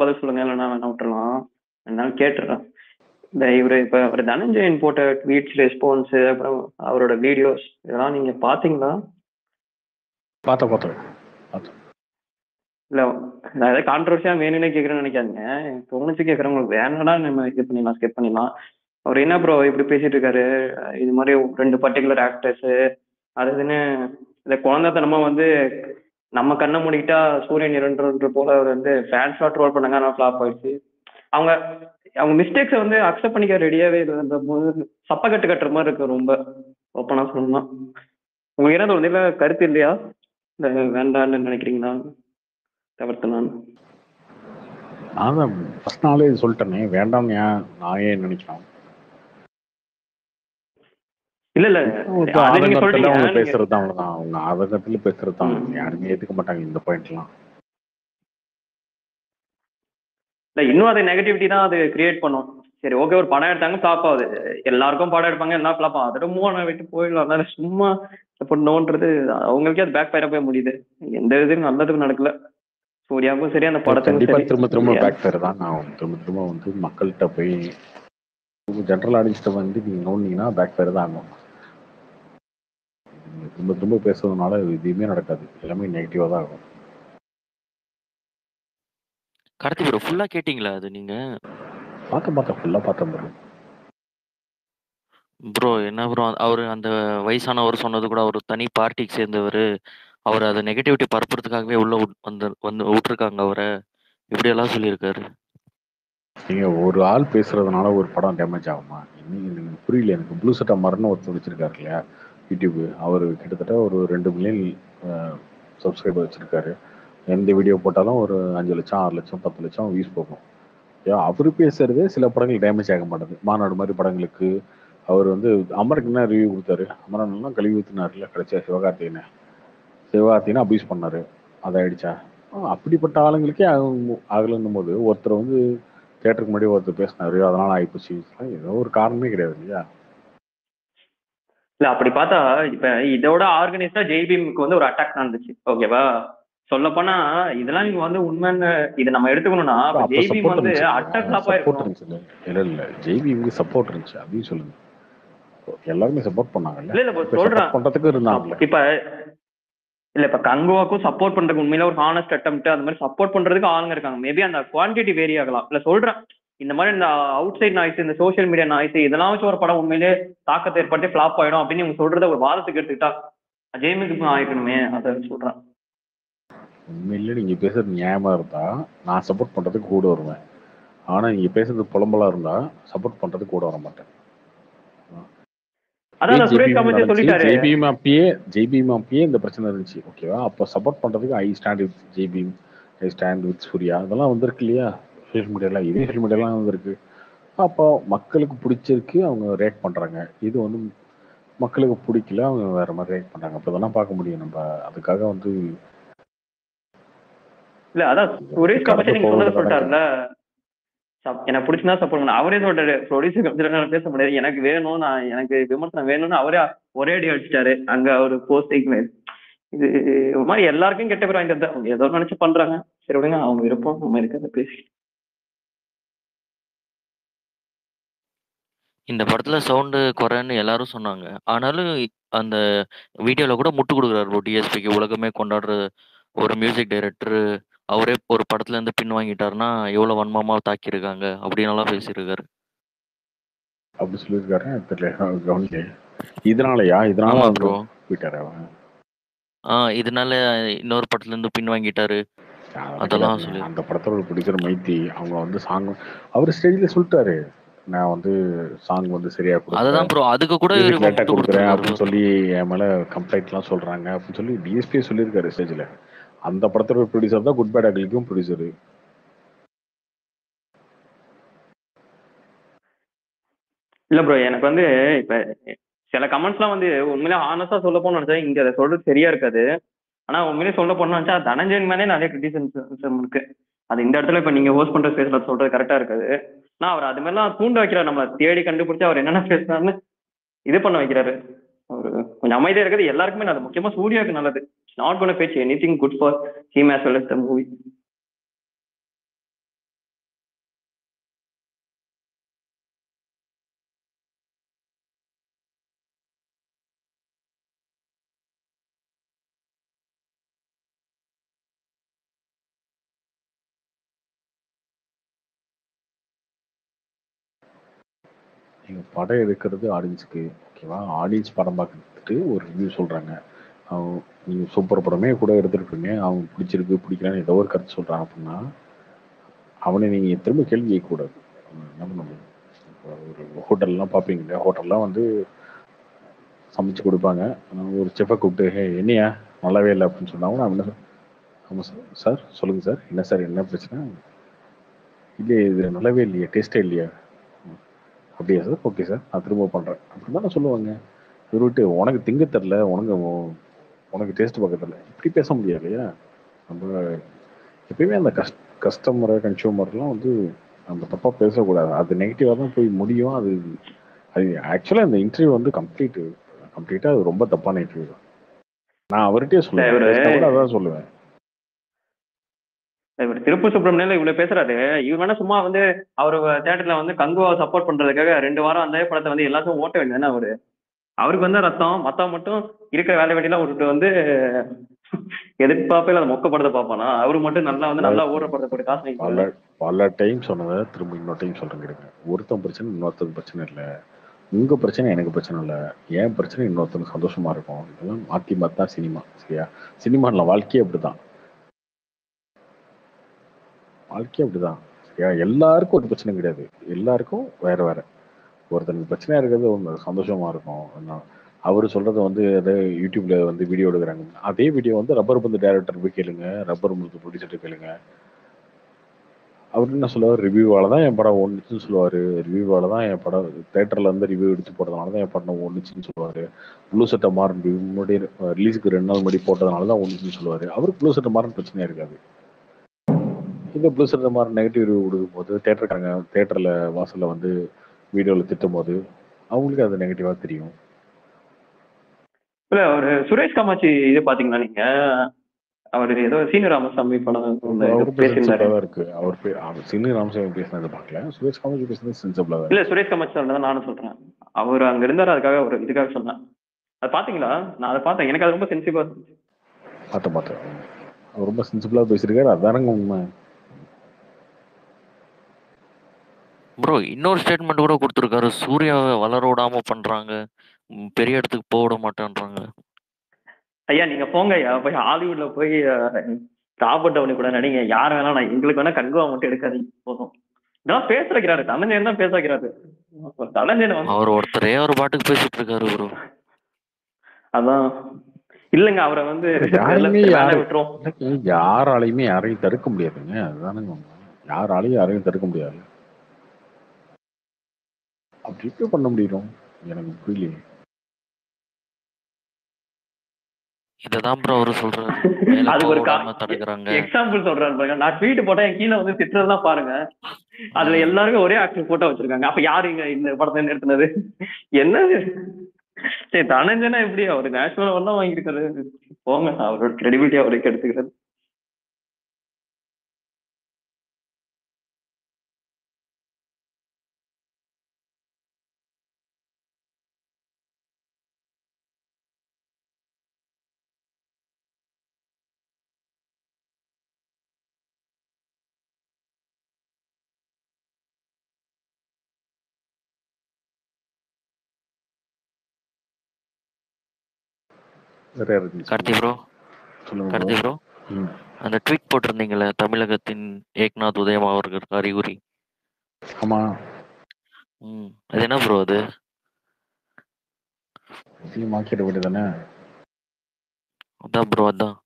பதில் சொல்லுங்க இல்லைன்னா வேணா விட்டுறலாம். என்னாலும் கேட்டுறேன். இந்த இவரு இப்ப அவர் தனஞ்சயன் போட்ட ட்வீட்ஸ் ரெஸ்பான்ஸ் அப்புறம் அவரோட வீடியோஸ் இதெல்லாம் நீங்க பாத்தீங்களா பார்த்தேன் பார்த்தேன். பார்த்தேன். இல்ல நான் ஏதாவது கான்ட்ரவர்சியா வேணும்னே கேக்குறேன்னு நினைக்காதீங்க. தோணுச்சு கேக்குறேன். உங்களுக்கு வேணாடா நம்ம இது பண்ணிடலாம் ஸ்கிப் பண்ணிடலாம். அவர் என்ன ப்ரோ இப்படி பேசிட்டு இருக்காரு? இது மாதிரி ரெண்டு பர்டிகுலர் ஆக்டர்ஸ் அது இதுன்னு இந்த குழந்தைத்தனமா வந்து நம்ம கண்ணை மூடிக்கிட்டா சூரியன் இரண்டுன்ற போல அவர் வந்து ஃபேன் ஷாட் ரோல் பண்ணாங்க ஆனால் ஃபிளாப் ஆயிடுச்சு. அவங்க அவங்க மிஸ்டேக்ஸை வந்து அக்செப்ட் பண்ணிக்க ரெடியாவே இருந்த போது சப்பக்கட்டு கட்டுற மாதிரி இருக்கு ரொம்ப. ஓப்பனாக சொல்லணும்னா உங்களுக்கு என்ன தோணுது இல்லை கருத்து இல்லையா? இல்லை வேண்டான்னு நினைக்கிறீங்களா? தவிர்த்தலான்னு நான். ஃபஸ்ட் நாளே சொல்லிட்டேனே. வேண்டாம் ஏன்? நான் ஏன் நினைக்கிறேன் இல்ல இல்ல. அவங்க அது பேசுறது தான் அவ்வளவுதான். அவங்க ஆதங்கத்துல பேசுறது தான். யாருமே ஏத்துக்க மாட்டாங்க இந்த பாயிண்ட்லாம் இல்ல இன்னும் அது நெகட்டிவிட்டி தான் அது கிரியேட் பண்ணும். சரி ஓகே ஒரு படம் எடுத்தாங்க ஃபிளாப் ஆகுது. எல்லாருக்கும் படம் எடுப்பாங்க எல்லாம் ஃபிளாப் ஆகும். அதோட மூவ் ஆன விட்டு போயிடலாம். அதனால சும்மா பண்ணோன்றது அவங்களுக்கே அது பேக் ஃபயரா போய் முடியுது. எந்த இதுவும் நல்லதுக்கும் நடக்கல. சூர்யாவுக்கும் சரி அந்த சரி. திரும்ப திரும்ப. பேக் ஃபேர் தான். நான் திரும்ப திரும்ப வந்து மக்கள்கிட்ட போய் ஜென்ரல் ஆடியன்ஸ்ட்ட வந்து நீங்க நோண்டிங்கன்னா பேக் ஃபேர் தான் ஆகும். திரும்ப திரும்ப பேசுறதுனால எதுவுமே நடக்காது. எல்லாமே நெகட்டிவா தான் ஆகும் கார்த்தி ப்ரோ ஃபுல்லா கேட்டிங்களா அது நீங்க? பார்த்தேன் பார்த்தேன் ஃபுல்லா பார்த்தேன் bro. ப்ரோ என்ன ப்ரோ அவரு அந்த வயசானவர் சொன்னது கூட அவர் தனி பார்ட்டிக்கு சேர்ந்தவர். அவர் அதை நெகட்டிவிட்டி பரப்புறதுக்காகவே உள்ள வந்து வந்து விட்டுருக்காங்க அவரை. இப்படியெல்லாம் சொல்லியிருக்காரு. நீங்க ஒரு ஆள் பேசுறதுனால ஒரு படம் டேமேஜ் ஆகுமா? புரியல. எனக்கு ப்ளூ சட்டா மரணம் ஒருத்தர் வச்சிருக்காரு இல்லையா? யூடியூப் அவர் கிட்டத்தட்ட ஒரு ரெண்டு மில்லியன் சப்ஸ்கிரைபர் வச்சுருக்காரு. எந்த வீடியோ போட்டாலும் ஒரு அஞ்சு லட்சம் ஆறு லட்சம் பத்து லட்சம் வியூஸ் போகும். ஏன் அவர் பேசுறதே சில படங்கள் டேமேஜ் ஆக மாட்டேது. மாநாடு மாதிரி படங்களுக்கு அவர் வந்து அமருக்கு என்ன ரிவ்யூ கொடுத்தாரு? அமரன்லாம் கழுவி ஊற்றினார்ல கிடைச்சா சிவகார்த்திகேயனை. சிவகார்த்தினா அபியூஸ் பண்ணார். அதை ஆயிடுச்சா? அப்படிப்பட்ட ஆளுங்களுக்கே ஆகும் ஆகலன்னும் போது ஒருத்தர் வந்து தேட்டருக்கு முன்னாடி ஒருத்தர் பேசினாரு. அதனால் ஆகி போச்சு ஏதோ ஒரு காரணமே கிடையாது இல்லையா? இல்ல அப்படி பார்த்தா இப்ப இதோட ஆர்கனைஸ்டா ஜெய்பீமுக்கு வந்து ஒரு அட்டாக் நடந்துச்சு. ஓகேவா சொல்ல போனா இதெல்லாம் நீங்க வந்து உண்மைன்னு இதை நம்ம எடுத்துக்கணும்னா ஜெய்பீம் வந்து. அட்டாக் இருந்துச்சு. இல்ல இல்ல ஜேபிக்கு சப்போர்ட் இருந்துச்சு. அப்படின்னு சொல்லுங்க. எல்லாருமே சப்போர்ட் பண்ணாங்கல்ல? இல்ல இல்ல சொல்றேன். பண்றதுக்கு இருந்தாங்கல்ல? இப்ப இல்ல இப்ப கங்குவாக்கும் சப்போர்ட் பண்றதுக்கு உண்மையில ஒரு ஹானஸ்ட் அட்டம்ப்ட் அந்த மாதிரி சப்போர்ட் பண்றதுக்கு ஆளுங்க இருக்காங்க. மேபி அந்த குவான்டிட்டி வேரி ஆகலாம். இல்ல சொல்றேன். இந்த மாதிரி இந்த அவுட் சைட் நாய்ஸ் இந்த சோஷியல் மீடியா நாய்ஸ் இதெல்லாம் வச்சு ஒரு படம் உண்மையிலே தாக்கத்தை ஏற்பட்டு ஃபிளாப் ஆயிடும் அப்படின்னு இவங்க சொல்றத ஒரு வாதத்துக்கு எடுத்துக்கிட்டா ஜெய்முக்கு ஆயிக்கணுமே அதை சொல்றேன். உண்மையில நீங்க பேசுறது நியாயமா இருந்தா நான் சப்போர்ட் பண்றதுக்கு கூட வருவேன். ஆனா நீங்க பேசுறது புலம்பலா இருந்தா சப்போர்ட் பண்றதுக்கு கூட வர மாட்டேன். ஜெய்பீம் அப்பயே ஜெய்பீம் அப்பயே இந்த பிரச்சனை இருந்துச்சு ஓகேவா அப்போ சப்போர்ட் பண்றதுக்கு I stand with Jai Bhim I stand with Suriya அதெல்லாம் வந்திருக்கு இல்லையா? சோஷியல் மீடியாலாம் இதே சோஷியல் மீடியாலாம் வந்திருக்கு அப்போ மக்களுக்கு பிடிச்சிருக்கு அவங்க ரியாக்ட் பண்றாங்க. இது வந்து மக்களுக்கு பிடிக்கல அவங்க வேற மாதிரி ரியாக்ட் பண்றாங்க. அப்போ இதெல்லாம் பார்க்க முடியும். நம்ம அதுக்காக வந்து இல்ல அதான் சுரேஷ் காமச்சே நீங்க சொன்னதை சொல்லிட்டாருல. எனக்கு பிடிச்சிருந்தா சப்போர்ட் பண்ண. அவரே சொல்றாரு ப்ரொடியூசர் பேச முடியாது. எனக்கு வேணும் நான் எனக்கு விமர்சனம் வேணும்னு அவரே ஒரே அடி அடிச்சிட்டாரு. அங்க ஒரு போஸ்டிங் இது ஒரு மாதிரி எல்லாருக்கும் கெட்ட பேர் வாங்கிட்டு ஏதோ நினைச்சு பண்றாங்க. சரி விடுங்க அவங்க விருப்பம் நம்ம இருக்கிறத பேசி இந்த படத்துல சவுண்டு குறைன்னு எல்லாரும் சொன்னாங்க. ஆனாலும் அந்த வீடியோல கூட முட்டு கொடுக்குறாரு ப்ரோ டிஎஸ்பிக்கு உலகமே கொண்டாடுற ஒரு மியூசிக் டைரக்டர் அவரே ஒரு படத்துல இருந்து பின் வாங்கிட்டாருன்னா எவ்வளவு வன்மமா தாக்கியிருக்காங்க அப்படின்னு எல்லாம் பேசியிருக்காரு. அப்படி சொல்லியிருக்காரு தெரியல. கவனிக்க இதனாலயா? இதனால ஆமா வந்து ப்ரோ போயிட்டாரு அவன் ஆ இதனால இன்னொரு படத்துல இருந்து பின் வாங்கிட்டாரு. அதெல்லாம். சொல்லி அந்த படத்தோட ப்ரொடியூசர் மைத்தி அவங்க வந்து சாங் அவர் ஸ்டேஜ்ல சொல்லிட்டாரு. நான் வந்து சாங் வந்து சரியா அதுதான் ப்ரோ அதுக்கு கூட லேட்டா கொடுக்குறேன் அப்படின்னு சொல்லி என் மேல கம்ப்ளைண்ட்லாம் சொல்றாங்க அப்படின்னு சொல்லி டிஎஸ்பியே சொல்லியிருக்காரு ஸ்டேஜ்ல அந்த படத்தோட ப்ரொடியூசர் தான் குட் பேட் அகிலிக்கும் ப்ரொடியூசர் இல்ல ப்ரோ எனக்கு வந்து இப்ப சில கமெண்ட்ஸ்லாம் வந்து உண்மையிலே ஆனஸ்டா சொல்ல போன நினைச்சா இங்க அதை சொல்றது சரியா இருக்காது. ஆனா உண்மையிலே சொல்ல போன நினைச்சா தனஞ்சயன் மேலே நிறைய கிரிட்டிசிசம் இருக்கு. அது இந்த இடத்துல இப்ப நீங்க ஹோஸ்ட் பண்ற ஸ்பேஸ்ல சொல்றது கரெக்டா இருக்காது. நான் அவர் அது மாதிரிலாம் தூண்ட வைக்கிறார். நம்ம தேடி கண்டுபிடிச்சு அவர் என்னென்ன பேசுறாருன்னு இது பண்ண வைக்கிறாரு. ஒரு கொஞ்சம் அமைதியா இருக்கிறது எல்லாருக்குமே நல்லது. முக்கியமா சூர்யாவுக்கு நல்லது. நாட் கோன பேச்சு anything good for him as well the movie நீங்கள் படம் எடுக்கிறது ஆடியன்ஸுக்கு ஓகேவா ஆடியன்ஸ் படம் பார்த்துட்டு ஒரு ரிவ்யூ சொல்கிறாங்க அவங்க நீங்கள் சூப்பர் படமே கூட எடுத்துருப்பீங்க. அவங்க பிடிச்சிருக்கு பிடிக்கலான்னு ஏதோ ஒரு கருத்து சொல்கிறாங்க அப்படின்னா அவனை நீங்கள் திரும்ப கேள்வி கேட்கக்கூடாது. என்ன பண்ண முடியும் இப்போ ஒரு ஹோட்டல்லாம் பார்ப்பீங்க இல்லையா? ஹோட்டல்லாம் வந்து சமைச்சு கொடுப்பாங்க. ஒரு செஃபை கூப்பிட்டு "ஹே, என்னையா? நல்லாவே இல்லை அப்படின்னு சொன்னாங்க நான் என்ன ஆமாம் சார் சார் சொல்லுங்கள் சார் என்ன சார் என்ன பிரச்சனை? இல்லையே இது நல்லாவே இல்லையா. டேஸ்ட்டே இல்லையா. அப்படியா சார்? Okay sir. நான் திரும்ப பண்ணுறேன் அப்படின்னு தான் சொல்லுவாங்க. இவர் விட்டு உனக்கு திங்க தெரில உனக்கு உனக்கு டேஸ்ட் பார்க்க தெரில. இப்படி பேச முடியாது இல்லையா? நம்ம எப்பயுமே அந்த கஸ் கஸ்டமரை கன்சியூமர்லாம் வந்து அந்த தப்பாக பேசக்கூடாது. அது நெகட்டிவாக தான் போய் முடியும். அது அது ஆக்சுவலாக இந்த இன்டர்வியூ வந்து கம்ப்ளீட் கம்ப்ளீட்டாக அது ரொம்ப தப்பான இன்டர்வியூ தான். நான் அவர்கிட்டயே சொல்லுவேன். அதான் சொல்லுவேன். இவர் திருப்பூர் சுப்பிரமணியில இவ்வளவு பேசுறாரு. இவர் வேணா சும்மா வந்து அவர் தேட்டர்ல வந்து கங்குவாவை சப்போர்ட் பண்றதுக்காக ரெண்டு வாரம் அந்த படத்தை வந்து எல்லாத்தையும் ஓட்ட வேண்டியது அவரு? அவருக்கு வந்து ரத்தம் மத்தவன் மட்டும் இருக்கிற வேலை வெட்டிலாம் விட்டுட்டு வந்து எதிர்பார்ப்பே அந்த மொக்க படத்தை பார்ப்பானா? அவரு மட்டும் நல்லா வந்து நல்லா ஓடுற படத்தை போட்டு காசு பல. பல டைம் சொன்னதை திரும்ப இன்னொரு டைம் சொல்றேன் கேளுங்க. ஒருத்தன் பிரச்சனை இன்னொருத்தன் பிரச்சனை இல்லை. உங்க பிரச்சனை எனக்கு பிரச்சனை இல்லை. என் பிரச்சனை இன்னொருத்தனுக்கு சந்தோஷமா இருக்கும். இதெல்லாம் மாத்தி மாத்தி சினிமா சரியா? சினிமால வாழ்க்கையே அப்படிதான் வாழ்க்கையே அப்படிதான். சரியா? எல்லாருக்கும் ஒரு பிரச்சனை கிடையாது. எல்லாருக்கும் வேற வேற. ஒருத்தனுக்கு பிரச்சனையா இருக்கிறது ஒன்று சந்தோஷமா இருக்கும். என்ன- அவரு சொல்றது வந்து அதை யூடியூப்ல வந்து வீடியோ எடுக்கிறாங்க. அதே வீடியோ வந்து ரப்பர் பந்து டைரக்டர் போய் கேளுங்க. ரப்பர் முழுத்து ப்ரொடியூசர் கேளுங்க. அவர் என்ன சொல்லுவார்? ரிவ்யூவால தான் என் படம் ஒன்றுச்சுன்னு சொல்லுவாரு. ரிவ்யூவால தான் என் படம் தேட்டரில் இருந்து ரிவ்யூ எடுத்து போட்டதுனால தான் என் படம் ஒன்றுச்சுன்னு சொல்லுவார். ப்ளூ சட்டை மாறன் முன்னாடி ரிலீஸுக்கு ரெண்டு நாள் முன்னாடி போட்டதுனால தான் ஒன்றுச்சுன்னு சொல்லுவாரு. அவருக்கு ப்ளூ சட்டை மாறன் பிரச்சனையா இருக்காது. இந்த ப்ளூ சட்டை மாறன் நெகட்டிவ் ரிவ்யூ கொடுக்கும் போது தேட்டருக்காரங்க தேட்டர்ல வாசல்ல வந்து வீடியோல திட்டும் போது அவங்களுக்கு அது நெகட்டிவா தெரியும். இல்ல ஒரு சுரேஷ் காமாட்சி இது பாத்தீங்களா நீங்க? அவர் ஏதோ சீனு ராமசாமி படம் அவரு சென்சிபிளா இருக்கு. அவர் அவர் சின்ன ராமசாமி பேசினதை பார்க்கல சுரேஷ் பேசினது சென்சிபிளா தான் இல்ல சுரேஷ் காமாட்சி தான் நானும் சொல்றேன். அவர் அங்க இருந்தாரு அதுக்காக ஒரு இதுக்காக சொன்னேன் அது பாத்தீங்களா? நான் அதை பார்த்தேன். எனக்கு அது ரொம்ப சென்சிட்டிவா இருந்துச்சு. பார்த்தேன் பார்த்தேன். அவர் ரொம்ப சென்சிபிளா பேசியிருக்காரு. அதானங்க உண்மை. ப்ரோ இன்னொரு ஸ்டேட்மெண்ட் கூட கொடுத்துருக்காரு. சூர்யாவை வளர விடாம பண்றாங்க. ம், பெரிய இடத்துக்கு போக விட மாட்டேன்றாங்க. ஐயா நீங்க போங்க ஐயா. போய் ஹாலிவுட்ல போய் ராபர்ட் டவுனி கூட நடிங்க. யார் வேணா நான் எங்களுக்கு வேணா கண்குவா மட்டும் எடுக்காதீங்க. போதும். இதெல்லாம் பேச வைக்கிறாரு தனஞ்சயன் தான் பேச வைக்கிறாரு வந்து அவர் ஒருத்தரே ஒரு பாட்டுக்கு பேசிட்டு இருக்காரு ப்ரோ அதான். இல்லைங்க அவரை வந்து யாருமே வேலை யாரு- விட்டுரும். எனக்கு யாராலையுமே யாரையும் தடுக்க முடியாதுங்க. அதுதானுங்க உண்மை. யாராலையும் யாரையும் தடுக்க முடியாது. அப்படி எப்படி பண்ண முடியும். எனக்கு புரியலையே. இததான் ப்ரோ அவரு சொல்றாரு. போக ஒரு தடுக்கிறாங்க. எக்ஸாம்பிள் சொல்றாரு பாருங்க. நான் ட்வீட் போட்டா என் கீழே வந்து திட்டுறதுலாம் பாருங்க. அதுல எல்லாருமே ஒரே ஆக்டர் போட்டோ வச்சிருக்காங்க. அப்ப யாரு இங்க இந்த படத்தை நிறுத்தினது? என்ன சரி தனஞ்சனா எப்படி? அவர் நேஷனல் அவார்ட்லாம் வாங்கியிருக்காரு. போங்க அவரோட கிரெடிபிலிட்டி அவருக்கு எடுத்துக்கிறது. கார்த்தி ப்ரோ சொல்லுங்க கார்த்தி. ப்ரோ. அந்த ட்வீட் போட்டிருந்தீங்களே தமிழகத்தின் ஏக்நாத் உதயம் அவர்கள் அறிகுறி ஆமா ம் அது என்ன ப்ரோ அது இதையும் மாக்கிட வேண்டியதானே அதான் ப்ரோ அதான்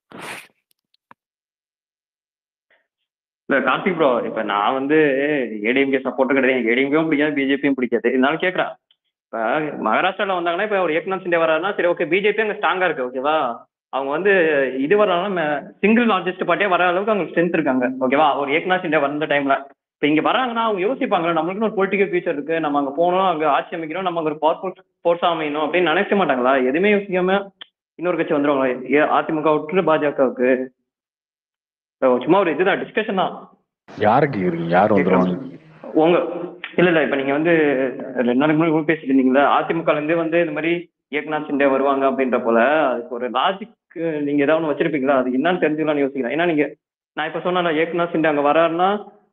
இல்ல கார்த்திக் ப்ரோ இப்ப நான் வந்து ஏடிஎம்கே சப்போர்ட் கிடையாது ஏடிஎம்கேவும் பிடிக்காது பிஜேபியும் பிடிக்காது இருந்தாலும் கேட்கறேன் இப்ப மகாராஷ்டிரால வந்தாங்கன்னா இப்ப ஒரு ஏக்நாத் சிண்டே வராருன்னா சரி ஓகே பிஜேபி அங்க ஸ்ட்ராங்கா இருக்கு ஓகேவா அவங்க வந்து இது வராலும் சிங்கிள் லார்ஜஸ்ட் பார்ட்டியே வர அளவுக்கு அவங்க ஸ்ட்ரென்த் இருக்காங்க ஓகேவா ஒரு ஏக்நாத் சிண்டே வந்த டைம்ல இப்ப இங்க வராங்கன்னா அவங்க யோசிப்பாங்களா நம்மளுக்கு ஒரு பொலிட்டிக்கல் ஃபியூச்சர் இருக்கு நம்ம அங்க போகணும் அங்க ஆட்சி அமைக்கணும் நம்ம ஒரு பவர்ஃபுல் ஃபோர்ஸா அமையணும் அப்படின்னு நினைக்க மாட்டாங்களா? எதுவுமே யோசிக்காம இன்னொரு கட்சி வந்துருவாங்களா? ஏ அதிமுக விட்டுட்டு பாஜகவுக்கு? சும்மா ஒரு இதுதான் டிஸ்கஷன் தான். யாரை கேக்குறீங்க யார் வந்துருவாங்க? உங்க இல்ல இல்ல. இப்ப நீங்க வந்து ரெண்டு நாளைக்கு முன்னாடி கூட பேசிட்டு இருந்தீங்களா அதிமுக இருந்து வந்து இந்த மாதிரி ஏக்நாத் சிண்டே வருவாங்க அப்படின்ற போல. அதுக்கு ஒரு லாஜிக் நீங்க ஏதாவது ஒன்று வச்சிருப்பீங்களா? அது என்னன்னு தெரிஞ்சுக்கலாம்னு யோசிக்கிறேன். ஏன்னா நீங்க நான் இப்ப சொன்னேன் ஏக்நாத் சிண்டே அங்க வராருன்னா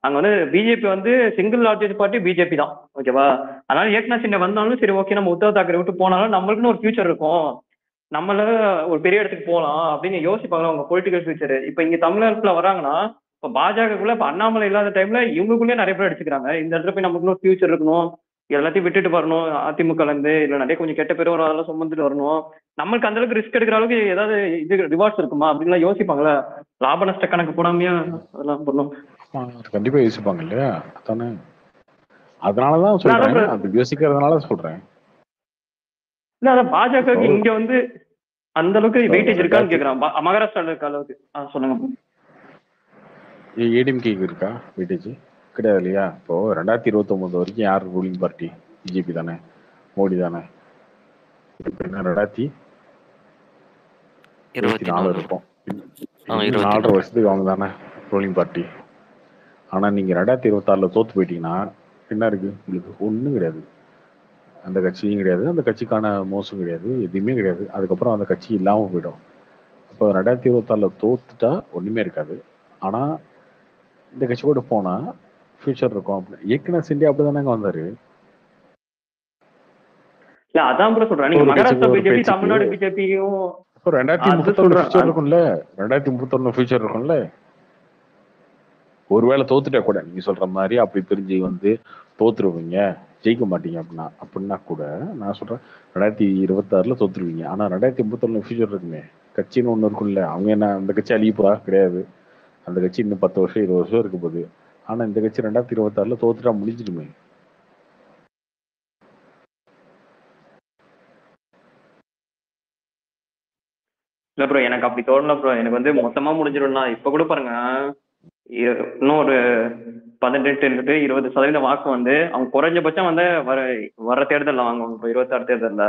அங்க வந்து பிஜேபி வந்து சிங்கிள் லார்ஜஸ்ட் பார்ட்டி பிஜேபி தான். ஓகேவா? அதனால ஏக்நாத் சிண்டே வந்தாலும் சரி ஓகே நம்ம உத்தவ் தாக்கரே விட்டு போனாலும் நம்மளுக்குன்னு ஒரு ஃபியூச்சர் இருக்கும். நம்மள ஒரு பெரிய இடத்துக்கு போகலாம் அப்படின்னு யோசிப்பாங்களா அவங்க பொலிட்டிக்கல் ஃபியூச்சர் இப்போ இங்க தமிழ்நாட்டுல வராங்கன்னா இப்போ பாஜகக்குள்ள இப்போ அண்ணாமலை இல்லாத டைம்ல இவங்களுக்குள்ளே நிறைய பேர் அடிச்சுக்கிறாங்க. இந்த இடத்துல போய் நமக்குன்னு ஒரு ஃபியூச்சர் இருக்கணும். எல்லாத்தையும் விட்டுட்டு வரணும். அதிமுக இருந்து இல்ல நிறைய கொஞ்சம் கெட்ட பேர் வரும் அதெல்லாம் சுமந்துட்டு வரணும். நம்மளுக்கு அந்த அளவுக்கு ரிஸ்க் எடுக்கிற அளவுக்கு ஏதாவது இது ரிவார்ட்ஸ் இருக்குமா? அப்படின்லாம் யோசிப்பாங்களா லாப நஷ்ட கணக்கு போடாமையா அதெல்லாம் பண்ணும் கண்டிப்பா யோசிப்பாங்க இல்லையா? அதானே? அதனாலதான் சொல்றேன். அது யோசிக்கிறதுனால சொல்றேன். இல்ல அதான் பாஜகவுக்கு இங்க வந்து அந்த அளவுக்கு வெயிட்டேஜ் இருக்கான்னு கேக்குறான். மகாராஷ்டிரால இருக்க அளவுக்கு. சொல்லுங்க. ஏடிஎம்கேக்கு இருக்கா வெயிட்டேஜ் கிடையாது இல்லையா? இப்போ ரெண்டாயிரத்தி இருபத்தி ஒன்பது வரைக்கும் யார் ரூலிங் பார்ட்டி பிஜேபி தானே? மோடி தானே? ரெண்டாயிரத்தி இருபத்தி நாலு இருக்கும். நாலரை நாலு. வருஷத்துக்கு அவங்க தானே ரூலிங் பார்ட்டி ஆனா நீங்க ரெண்டாயிரத்தி இருபத்தாறுல தோத்து போயிட்டீங்கன்னா என்ன இருக்கு? உங்களுக்கு ஒண்ணும் கிடையாது. அந்த கட்சியும் கிடையாது. அந்த கட்சிக்கான மோசம் கிடையாது. எதுவுமே கிடையாது. அதுக்கப்புறம் அந்த கட்சி இல்லாம போயிடும். இப்போ ரெண்டாயிரத்தி இருபத்தாறுல தோத்துட்டா ஒண்ணுமே இருக்காது. ஆனா இந்த கட்சி கூட போனா ஃபியூச்சர் இருக்கும் அப்படி. ஏற்கனவே சிண்டியா அப்படிதானங்க வந்தாரு. இல்ல அதான் ப்ரோ சொல்றேன். நீங்க மகாராஷ்டிரா பிஜேபி. தமிழ்நாடு பிஜேபியும் ரெண்டாயிரத்தி முப்பத்தொன்னு. ஃபியூச்சர் இருக்கும்ல. ரெண்டாயிரத்தி முப்பத்தொன்னு ஃபியூச்சர் இருக்கும்ல. ஒருவேளை தோத்துட்டா கூட நீங்க சொல்ற மாதிரி அப்படி பிரிஞ்சு வந்து தோத்துருவீங்க. ஜெயிக்க மாட்டீங்க அப்படின்னா அப்படின்னா கூட நான் சொல்றேன் ரெண்டாயிரத்தி இருபத்தாறுல தோத்துருவீங்க. ஆனா ரெண்டாயிரத்தி முப்பத்தொன்னு ஃபியூச்சர் இருக்குமே. கட்சின்னு ஒண்ணு இருக்கும்ல. அவங்க என்ன அந்த கட்சி அழிப்பா கிடையாது. அந்த கட்சி இன்னும் பத்து வருஷம் இருபது வருஷம் இருக்க போகுது ஆனா இந்த கட்சி ரெண்டாயிரத்தி இருபத்தாறுல தோத்துட்டா முடிஞ்சிடுமே. இல்ல ப்ரோ எனக்கு அப்படி தோணல ப்ரோ எனக்கு வந்து மொத்தமா முடிஞ்சிடும்னா இப்ப கூட பாருங்க. இன்னும் ஒரு பதினெட்டு இருபது சதவீதம் வாக்கு வந்து அவங்க குறைஞ்சபட்சம் வந்து வர வர தேர்தல்ல வாங்குவாங்க இருபத்தாறு தேர்தல்ல.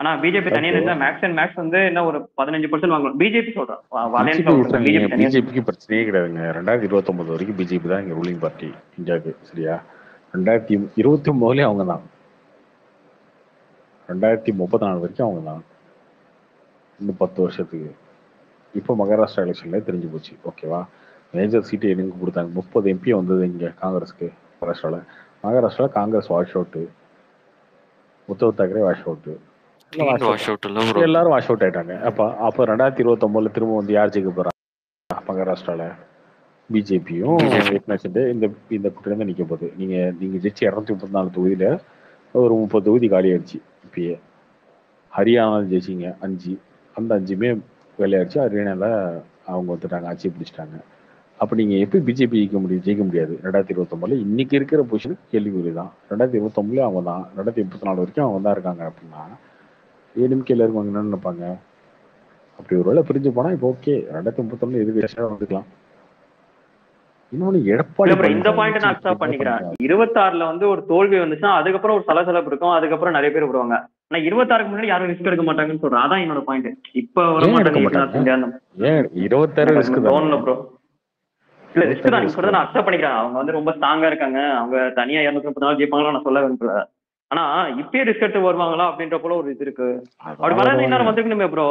ஆனா பிஜேபி தனியா இருந்தா மேக்ஸ் அண்ட் மேக்ஸ் வந்து என்ன ஒரு பதினஞ்சு பர்சன்ட் வாங்கலாம். பிஜேபி சொல்றேன். பிஜேபிக்கு பிரச்சனையே கிடையாதுங்க. ரெண்டாயிரத்தி இருபத்தொன்பது வரைக்கும் பிஜேபி தான் இங்க ரூலிங் பார்ட்டி இந்தியாவுக்கு சரியா? ரெண்டாயிரத்தி இருபத்தி ஒன்பதுலயும் அவங்க தான். ரெண்டாயிரத்தி முப்பத்தி நாலு வரைக்கும் அவங்க தான். இன்னும் பத்து வருஷத்துக்கு. இப்போ மகாராஷ்டிரா எலெக்ஷன்ல தெரிஞ்சு போச்சு. ஓகேவா மேஜர் சீட்டு எனக்கு கொடுத்தாங்க? முப்பது எம்பி வந்தது இங்க காங்கிரஸ்க்கு மகாராஷ்டிரால. மகாராஷ்டிரால Congress wash out Uddhav Thackeray wash out wash out இல்ல ப்ரோ எல்லாரும் வாஷ் அவுட் ஆயிட்டாங்க. அப்ப அப்ப ரெண்டாயிரத்தி இருபத்தி ஒன்பதுல திரும்ப வந்து யார் ஜெயிக்க போறாங்க மகாராஷ்டிரால. பிஜேபியும் இந்த இந்த கூட்டணி தான் நிக்க போகுது. நீங்க நீங்க ஜெயிச்சு இரநூத்தி முப்பத்தி நாலு தொகுதியில ஒரு முப்பது தொகுதி காலி ஆயிடுச்சு இப்பயே. ஹரியானா ஜெயிச்சிங்க அஞ்சு. அந்த அஞ்சுமே வேலையாயிடுச்சு ஹரியானால அவங்க வந்துட்டாங்க ஆட்சியை பிடிச்சிட்டாங்க. அப்ப நீங்க எப்படி பிஜேபி ஜெயிக்க முடியும்? ஜெயிக்க முடியாது. ரெண்டாயிரத்தி இருபத்தொன்பதுல இன்னைக்கு இருக்கிற பொசிஷனுக்கு கேள்விக்குறி தான் ரெண்டாயிரத்தி இருபத்தொன்பதுல அவங்க தான் ரெண்டாயிரத்தி முப்பத்தி நாலு வரைக்கும் அவங்க தான் இருக்காங்க அப்படின்னா ஏடிஎம்கேல இருக்கவங்க என்ன நினைப்பாங்க. அப்படி ஒரு வேளை பிரிஞ்சு போனா இப்போ ஓகே ரெண்டாயிரத்தி முப்பத்தொன்னு எதுக்கு வந்துக்கலாம். இன்னொன்னு எடப்பாடி இந்த பாயிண்ட் நான் அக்செப்ட் பண்ணிக்கிறேன். இருபத்தாறுல வந்து ஒரு தோல்வி வந்துச்சுன்னா அதுக்கப்புறம் ஒரு சலசலப்பு இருக்கும் அதுக்கப்புறம் நிறைய பேர் விடுவாங்க. ஆனா இருபத்தாறுக்கு முன்னாடி யாரும் ரிஸ்க் எடுக்க மாட்டாங்கன்னு சொல்றேன். அதான் என்னோட பாயிண்ட் இப்ப வர மாட்டாங்க? இருபத்தாறு ரிஸ்க் தோணல ப்ரோ இல்ல ரிஸ்க் தான் நீங்க சொல்றத நான் அக்செப்ட் பண்ணிக்கிறேன். அவங்க வந்து ரொம்ப ஸ்ட்ராங்கா இருக்காங்க. அவங்க தனியா இருநூத்தி முப்பத்தி நாலு ஜெயிப்பாங்களா நான் சொல்ல விரும்பல. ஆனா இப்பயே ரிஸ்க் எடுத்து வருவாங்களா அப்படின்ற போல ஒரு இது இருக்கு. அப்படி வராது இன்னும் வந்திருக்கணுமே ப்ரோ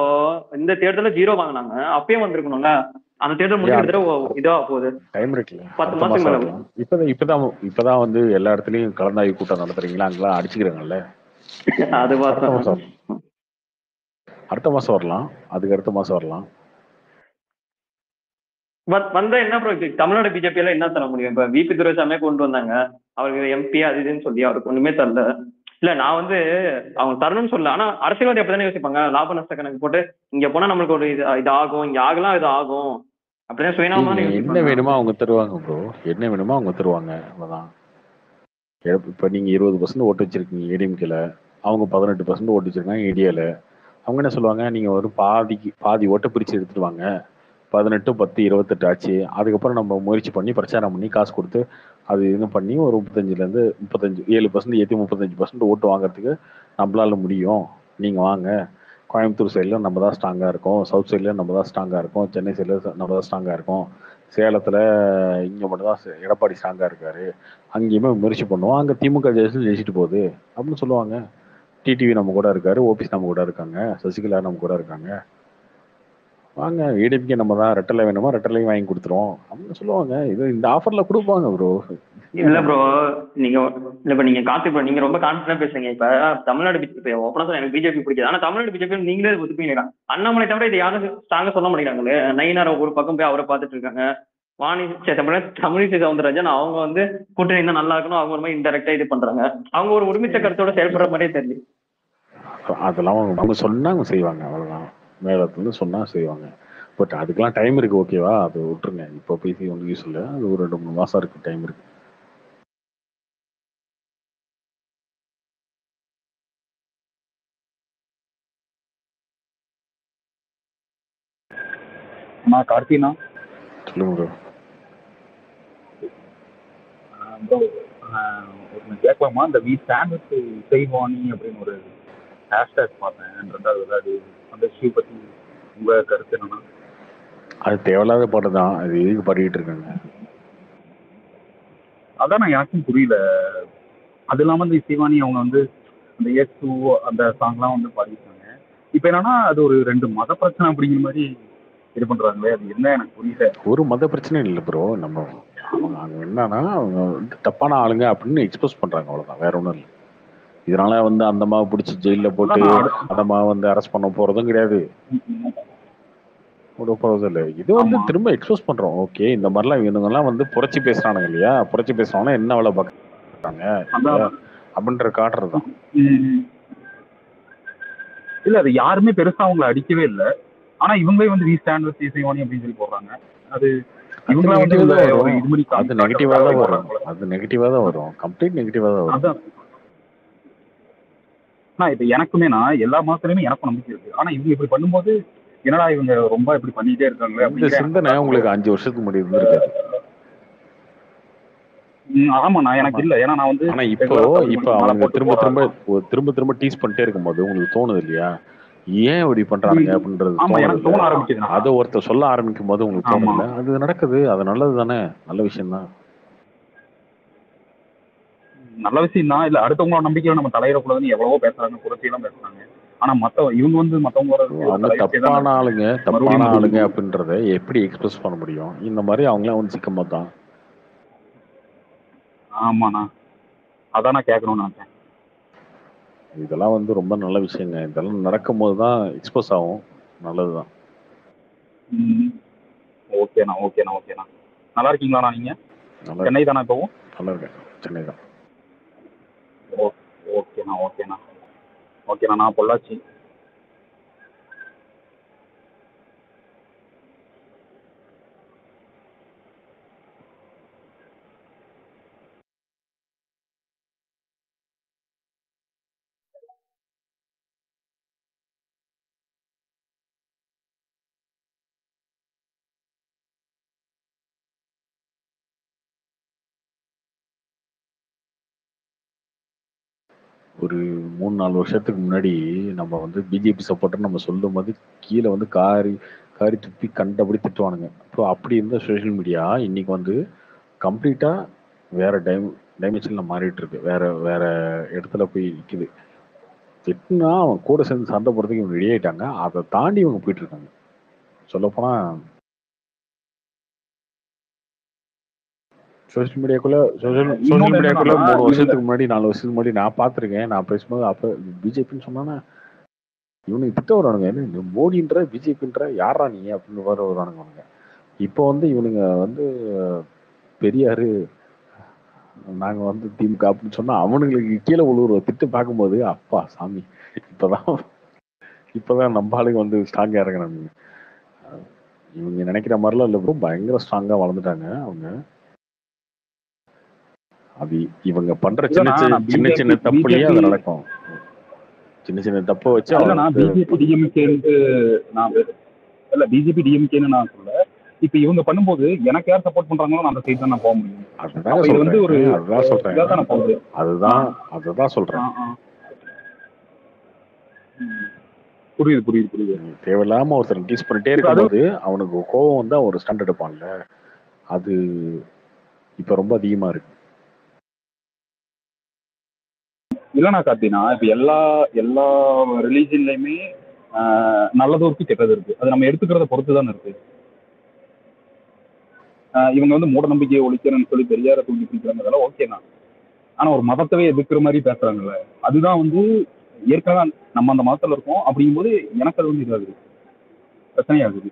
இந்த தேர்தல்ல ஜீரோ வாங்கினாங்க. அப்பயே வந்திருக்கணும்ல. அந்த தேர்தல் முடிஞ்ச இதா போகுது. டைம் இருக்குல்ல பத்து மாசம் மேல. இப்பதான் இப்பதான் இப்பதான் வந்து எல்லா இடத்துலயும் கலந்தாய்வு கூட்டம் நடத்துறீங்களா? அங்கெல்லாம் அடிச்சுக்கிறாங்கல்ல. அது அடுத்த மாசம். அடுத்த மாசம் வரலாம். அதுக்கு அடுத்த மாசம் வரலாம். வந்தா என்ன ப்ரோ தமிழ்நாடு பிஜேபி எல்லாம் என்ன தர முடியும்? இப்ப விபி துரைசாமியே கொண்டு வந்தாங்க. அவருக்கு எம்பி அது இதுன்னு சொல்லி அவருக்கு ஒண்ணுமே தரல. இல்ல நான் வந்து அவங்க தரணும்னு சொல்லல. ஆனா அரசியல்வாதி அப்படிதானே யோசிப்பாங்க. லாப நஷ்ட கணக்கு போட்டு இங்க போனா நம்மளுக்கு ஒரு இது இது ஆகும் இங்க ஆகலாம் இது ஆகும். அப்படிதான் சுயநலமா என்ன வேணுமோ அவங்க தருவாங்க ப்ரோ என்ன வேணுமோ அவங்க தருவாங்க. அவ்வளவுதான். இப்ப நீங்க இருபது பர்சன்ட் ஓட்டு வச்சிருக்கீங்க ஏடிஎம்கேல. அவங்க பதினெட்டு பர்சன்ட் ஓட்டு வச்சிருக்காங்க ஏடிஏல அவங்க என்ன சொல்லுவாங்க? நீங்க ஒரு பாதிக்கு பாதி ஓட்டை பிரிச்சு எடுத்துட்டு வாங்க. பதினெட்டு பத்து இருபத்தெட்டு ஆச்சு. அதுக்கப்புறம் நம்ம முயற்சி பண்ணி பிரச்சாரம் பண்ணி காசு கொடுத்து அது இது பண்ணி ஒரு முப்பத்தஞ்சுலேருந்து முப்பத்தஞ்சு ஏழு பர்சன்ட் ஏற்றி முப்பத்தஞ்சு பர்சன்ட் ஓட்டு வாங்குறதுக்கு நம்மளால முடியும். நீங்கள் வாங்க. கோயம்புத்தூர் சைடில் நம்ம தான் ஸ்ட்ராங்காக இருக்கும். சவுத் சைடில் நம்ம தான் ஸ்ட்ராங்காக இருக்கும். சென்னை சைடில் நம்ம தான் ஸ்ட்ராங்காக இருக்கும். சேலத்தில் இங்கே மட்டும் தான் எடப்பாடி ஸ்ட்ராங்காக இருக்கார். அங்கேயுமே முயற்சி பண்ணுவோம். அங்கே திமுக ஜெயிச்சு ஜெயிச்சுட்டு போகுது. அப்படின்னு சொல்லுவாங்க. டிடிவி நம்ம கூட இருக்காரு. ஓபிஎஸ் நம்ம கூட இருக்காங்க. சசிகலா நம்ம கூட இருக்காங்க. வாங்க ஏடிபிக்கு நம்ம தான் ரெட்டலை வேணுமா? ரெட்டலையும் வாங்கி கொடுத்துருவோம். அப்படின்னு சொல்லுவாங்க. இது இந்த ஆஃபர்ல கொடுப்பாங்க ப்ரோ இல்ல ப்ரோ நீங்க இல்ல இப்ப நீங்க கார்த்திக் ப்ரோ நீங்க ரொம்ப கான்பிடன்ட் பேசுறீங்க. இப்ப தமிழ்நாடு பி- இப்ப ஓப்பனா சொல்ல எனக்கு பிஜேபி பிடிக்காது. ஆனா தமிழ்நாடு பிஜேபி நீங்களே ஒத்துப்பீங்க அண்ணாமலை தவிர இது யாரும் ஸ்ட்ராங்கா சொல்ல மாட்டேங்கிறாங்களே? நயினார் ஒரு பக்கம் போய் அவரை பார்த்துட்டு இருக்காங்க. வாணி தமிழிசை சவுந்தரராஜன் அவங்க வந்து கூட்டணி இருந்தா நல்லா இருக்கணும். அவங்க ஒரு மாதிரி இன்டெரக்டா இது பண்றாங்க. அவங்க ஒரு உரிமைச்ச கருத்தோட செயல்படுற மாதிரியே தெரியல. அதெல்லாம் அவங்க அவங்க சொன்னா அவங்க செய்வாங்க. அவ்வளவுதான். மேலத்துலேருந்து சொன்னா செய்வாங்க. பட் அதுக்கெல்லாம் டைம் இருக்கு ஓகேவா அது விட்டுருங்க. இப்போ பேசி ஒன்றும் யூஸ் இல்லை. அது ஒரு ரெண்டு மூணு மாசம் இருக்கு டைம் இருக்கு. அண்ணா கார்த்தினா? சொல்லுங்க ப்ரோ ப்ரோ ஒன்று கேட்கலாமா? இந்த வி ஸ்டாண்ட் வித் இசைவாணி அப்படின்னு ஒரு ஹேஷ்டேக் பார்த்தேன். ரெண்டாவது அது அந்த இஷ்யூ பற்றி உங்கள் கருத்து என்னன்னா அது தேவையில்லாத பாட்டு தான். அது எதுக்கு பாடிக்கிட்டு இருக்காங்க? அதான் நான் எனக்கும் புரியல. அது இல்லாமல் இந்த இசைவாணி அவங்க வந்து அந்த எஸ் டூ அந்த சாங்லாம் வந்து பாடியிருக்காங்க. இப்போ என்னன்னா அது ஒரு ரெண்டு மத பிரச்சனை அப்படிங்கிற மாதிரி இது பண்ணுறாங்களே அது என்ன எனக்கு புரியல. ஒரு மத பிரச்சனையும் இல்லை ப்ரோ நம்ம அவங்க என்னன்னா அவங்க தப்பான ஆளுங்க அப்படின்னு எக்ஸ்போஸ் பண்றாங்க அவ்வளவுதான். வேற ஒன்றும் இல்லை. இதனால வந்து அந்த மாவை பிடிச்சி ஜெயில போட்டு அந்த மாவை வந்து அரெஸ்ட் பண்ண போறதும் கிடையாது. இது வந்து. திரும்ப எக்ஸ்போஸ் பண்றோம். ஓகே இந்த மாதிரிலாம் இவனுங்கெல்லாம் வந்து புரட்சி பேசுறானுங்க இல்லையா? புரட்சி பேசுறவங்க என்ன வேலை பார்க்கறாங்க அப்படின்ற காட்டுறது தான். ம். இல்ல அது யாருமே பெருசா அவங்கள அடிக்கவே இல்ல. ஆனா இவங்களே வந்து வி ஸ்டாண்ட் வித் இசைவாணி அப்படின்னு சொல்லி போடுறாங்க. அது அது நெகட்டிவா தான் வரும். அது நெகட்டிவா தான் வரும். கம்ப்ளீட் நெகட்டிவா தான் வரும். நான் இப்ப எனக்குமே நான் எல்லா மாசத்துலயுமே எனக்கும் நம்பிக்கை இருக்கு. ஆனா இவங்க இப்படி பண்ணும்போது என்னடா இவங்க ரொம்ப இப்படி பண்ணிட்டே இருக்காங்களே இந்த அப்படிங்கிற சிந்தனை உங்களுக்கு அஞ்சு வருஷத்துக்கு முன்னாடி இருந்திருக்காது. ம், ஆமா நான் எனக்கு இல்ல. ஏன்னா நான் வந்து ஆனா இப்போ இப்போ அவங்க திரும்ப திரும்ப திரும்ப திரும்ப டீஸ் பண்ணிட்டே இருக்கும்போது உங்களுக்கு தோணுது இல்லையா? ஏன் இப்படி பண்றானுங்க ம். அப்படின்றது அதை ஒருத்தர் சொல்ல ஆரம்பிக்கும் போது உங்களுக்கு. தோணுது அது நடக்குது. அது நல்லது தானே நல்ல விஷயம் தான் நல்ல விஷயம் தான். இல்ல அடுத்தவங்களோட நம்பிக்கையில நம்ம தலையிடக்கூடாதுன்னு எவ்வளவோ பேசுறாங்க புரட்சியெல்லாம் பேசுறாங்க. ஆனா மத்த இவங்க வந்து மத்தவங்களோட தப்பான ஆளுங்க தப்பான ஆளுங்க அப்படின்றத எப்படி எக்ஸ்பிரஸ் பண்ண முடியும்? இந்த மாதிரி அவங்களாம் வந்து சிக்கும் தான் ஆமாண்ணா. அதான் நான் கேட்கணும்னு நினைச்சேன். இதெல்லாம் வந்து ரொம்ப நல்ல விஷயங்க. இதெல்லாம் நடக்கும்போது தான் எக்ஸ்போஸ் ஆகும். நல்லதுதான். ஓகேண்ணா ஓகேண்ணா ஓகேண்ணா. நல்லா இருக்கீங்களாண்ணா நீங்க? சென்னை தானே இப்போவும்? நல்லா இருக்கேன். சென்னை தான். ஓ ஓகேண்ணா ஓகேண்ணா. ஓகேண்ணா நான் பொள்ளாச்சி. ஒரு மூணு நாலு வருஷத்துக்கு முன்னாடி நம்ம வந்து பிஜேபி சப்போர்ட்டர் நம்ம சொல்லும் போது கீழே வந்து காரி காரி துப்பி கண்டபடி திட்டுவானுங்க. ஸோ அப்படி இருந்த சோஷியல் மீடியா இன்னைக்கு வந்து கம்ப்ளீட்டாக வேற டைம் டைமென்ஷனில் மாறிட்டு இருக்கு. வேற வேற இடத்துல போய் நிற்குது திட்டுனா அவன் கூட சேர்ந்து சண்டை போடுறதுக்கு இவங்க ரெடி ஆயிட்டாங்க. அதை தாண்டி இவங்க போயிட்டு இருக்காங்க. சொல்லப்போனால் சோஷியல் மீடியாக்குள்ள சோஷியல் சோஷியல் மீடியாக்குள்ள மூணு வருஷத்துக்கு முன்னாடி நாலு வருஷத்துக்கு முன்னாடி நான் பார்த்திருக்கேன். நான் பேசும்போது அப்ப பிஜேபின்னு சொன்னானே இவனுக்கு திட்ட வரானுங்க என்ன மோடின்ற பிஜேபின்ற யாரா நீ? அப்படின்னு வர வரானுங்க அவனுங்க. இப்போ வந்து இவனுங்க வந்து பெரியாரு நாங்க வந்து திமுக அப்படின்னு சொன்னா அவனுங்களுக்கு கீழே உழுவுற திட்டு பார்க்கும்போது அப்பா சாமி இப்பதான் இப்பதான் நம்ம ஆளுங்க வந்து ஸ்ட்ராங்கா இறங்குறானுங்க இவங்க நினைக்கிற மாதிரிலாம் இல்லை bro. பயங்கர ஸ்ட்ராங்கா வளர்ந்துட்டாங்க அவங்க. அது இவங்க பண்ற சின்ன சின்ன நான் சின்ன தப்புலயே அது நடக்கும்? சின்ன சின்ன தப்பை வச்சு அவங்க பிஜேபி டிஎம்கேன்னு நான் இல்ல பிஜேபி டிஎம்கேன்னு நான் சொல்ல இப்ப இவங்க பண்ணும்போது எனக்கு யார் சப்போர்ட் பண்றாங்களோ நான் அந்த சைடு தான் நான் போக முடியும். இது வந்து ஒரு அதுதான் சொல்றேன். நான் அதுதான் அதுதான் சொல்றேன். புரியுது புரியுது புரியுது. தேவையில்லாம ஒருத்தர் டீஸ் பண்ணிட்டே இருக்கும்போது அவனுக்கு கோவம் வந்தா ஒரு ஸ்டாண்ட் எடுப்பான்ல. அது இப்ப ரொம்ப அதிகமா இருக்கு. இல்லைண்ணா கார்த்தினா இப்போ எல்லா எல்லா ரிலீஜன்லையுமே ஆஹ் நல்லதும் இருக்கு கெட்டது இருக்கு. அது நம்ம எடுத்துக்கிறத பொறுத்து தானே இருக்கு இவங்க வந்து மூட நம்பிக்கையை ஒழிக்கிறேன்னு சொல்லி பெரியார தூண்டி பிடிக்கிறாங்க அதெல்லாம் ஓகே தான். ஆனா ஒரு மதத்தவே எதிர்க்கிற மாதிரி பேசுறாங்கல்ல. அதுதான் வந்து ஏற்கனவே நம்ம அந்த மதத்துல இருக்கோம். அப்படிங்கும்போது எனக்கு அது வந்து இதாகுது. பிரச்சனையாகுது.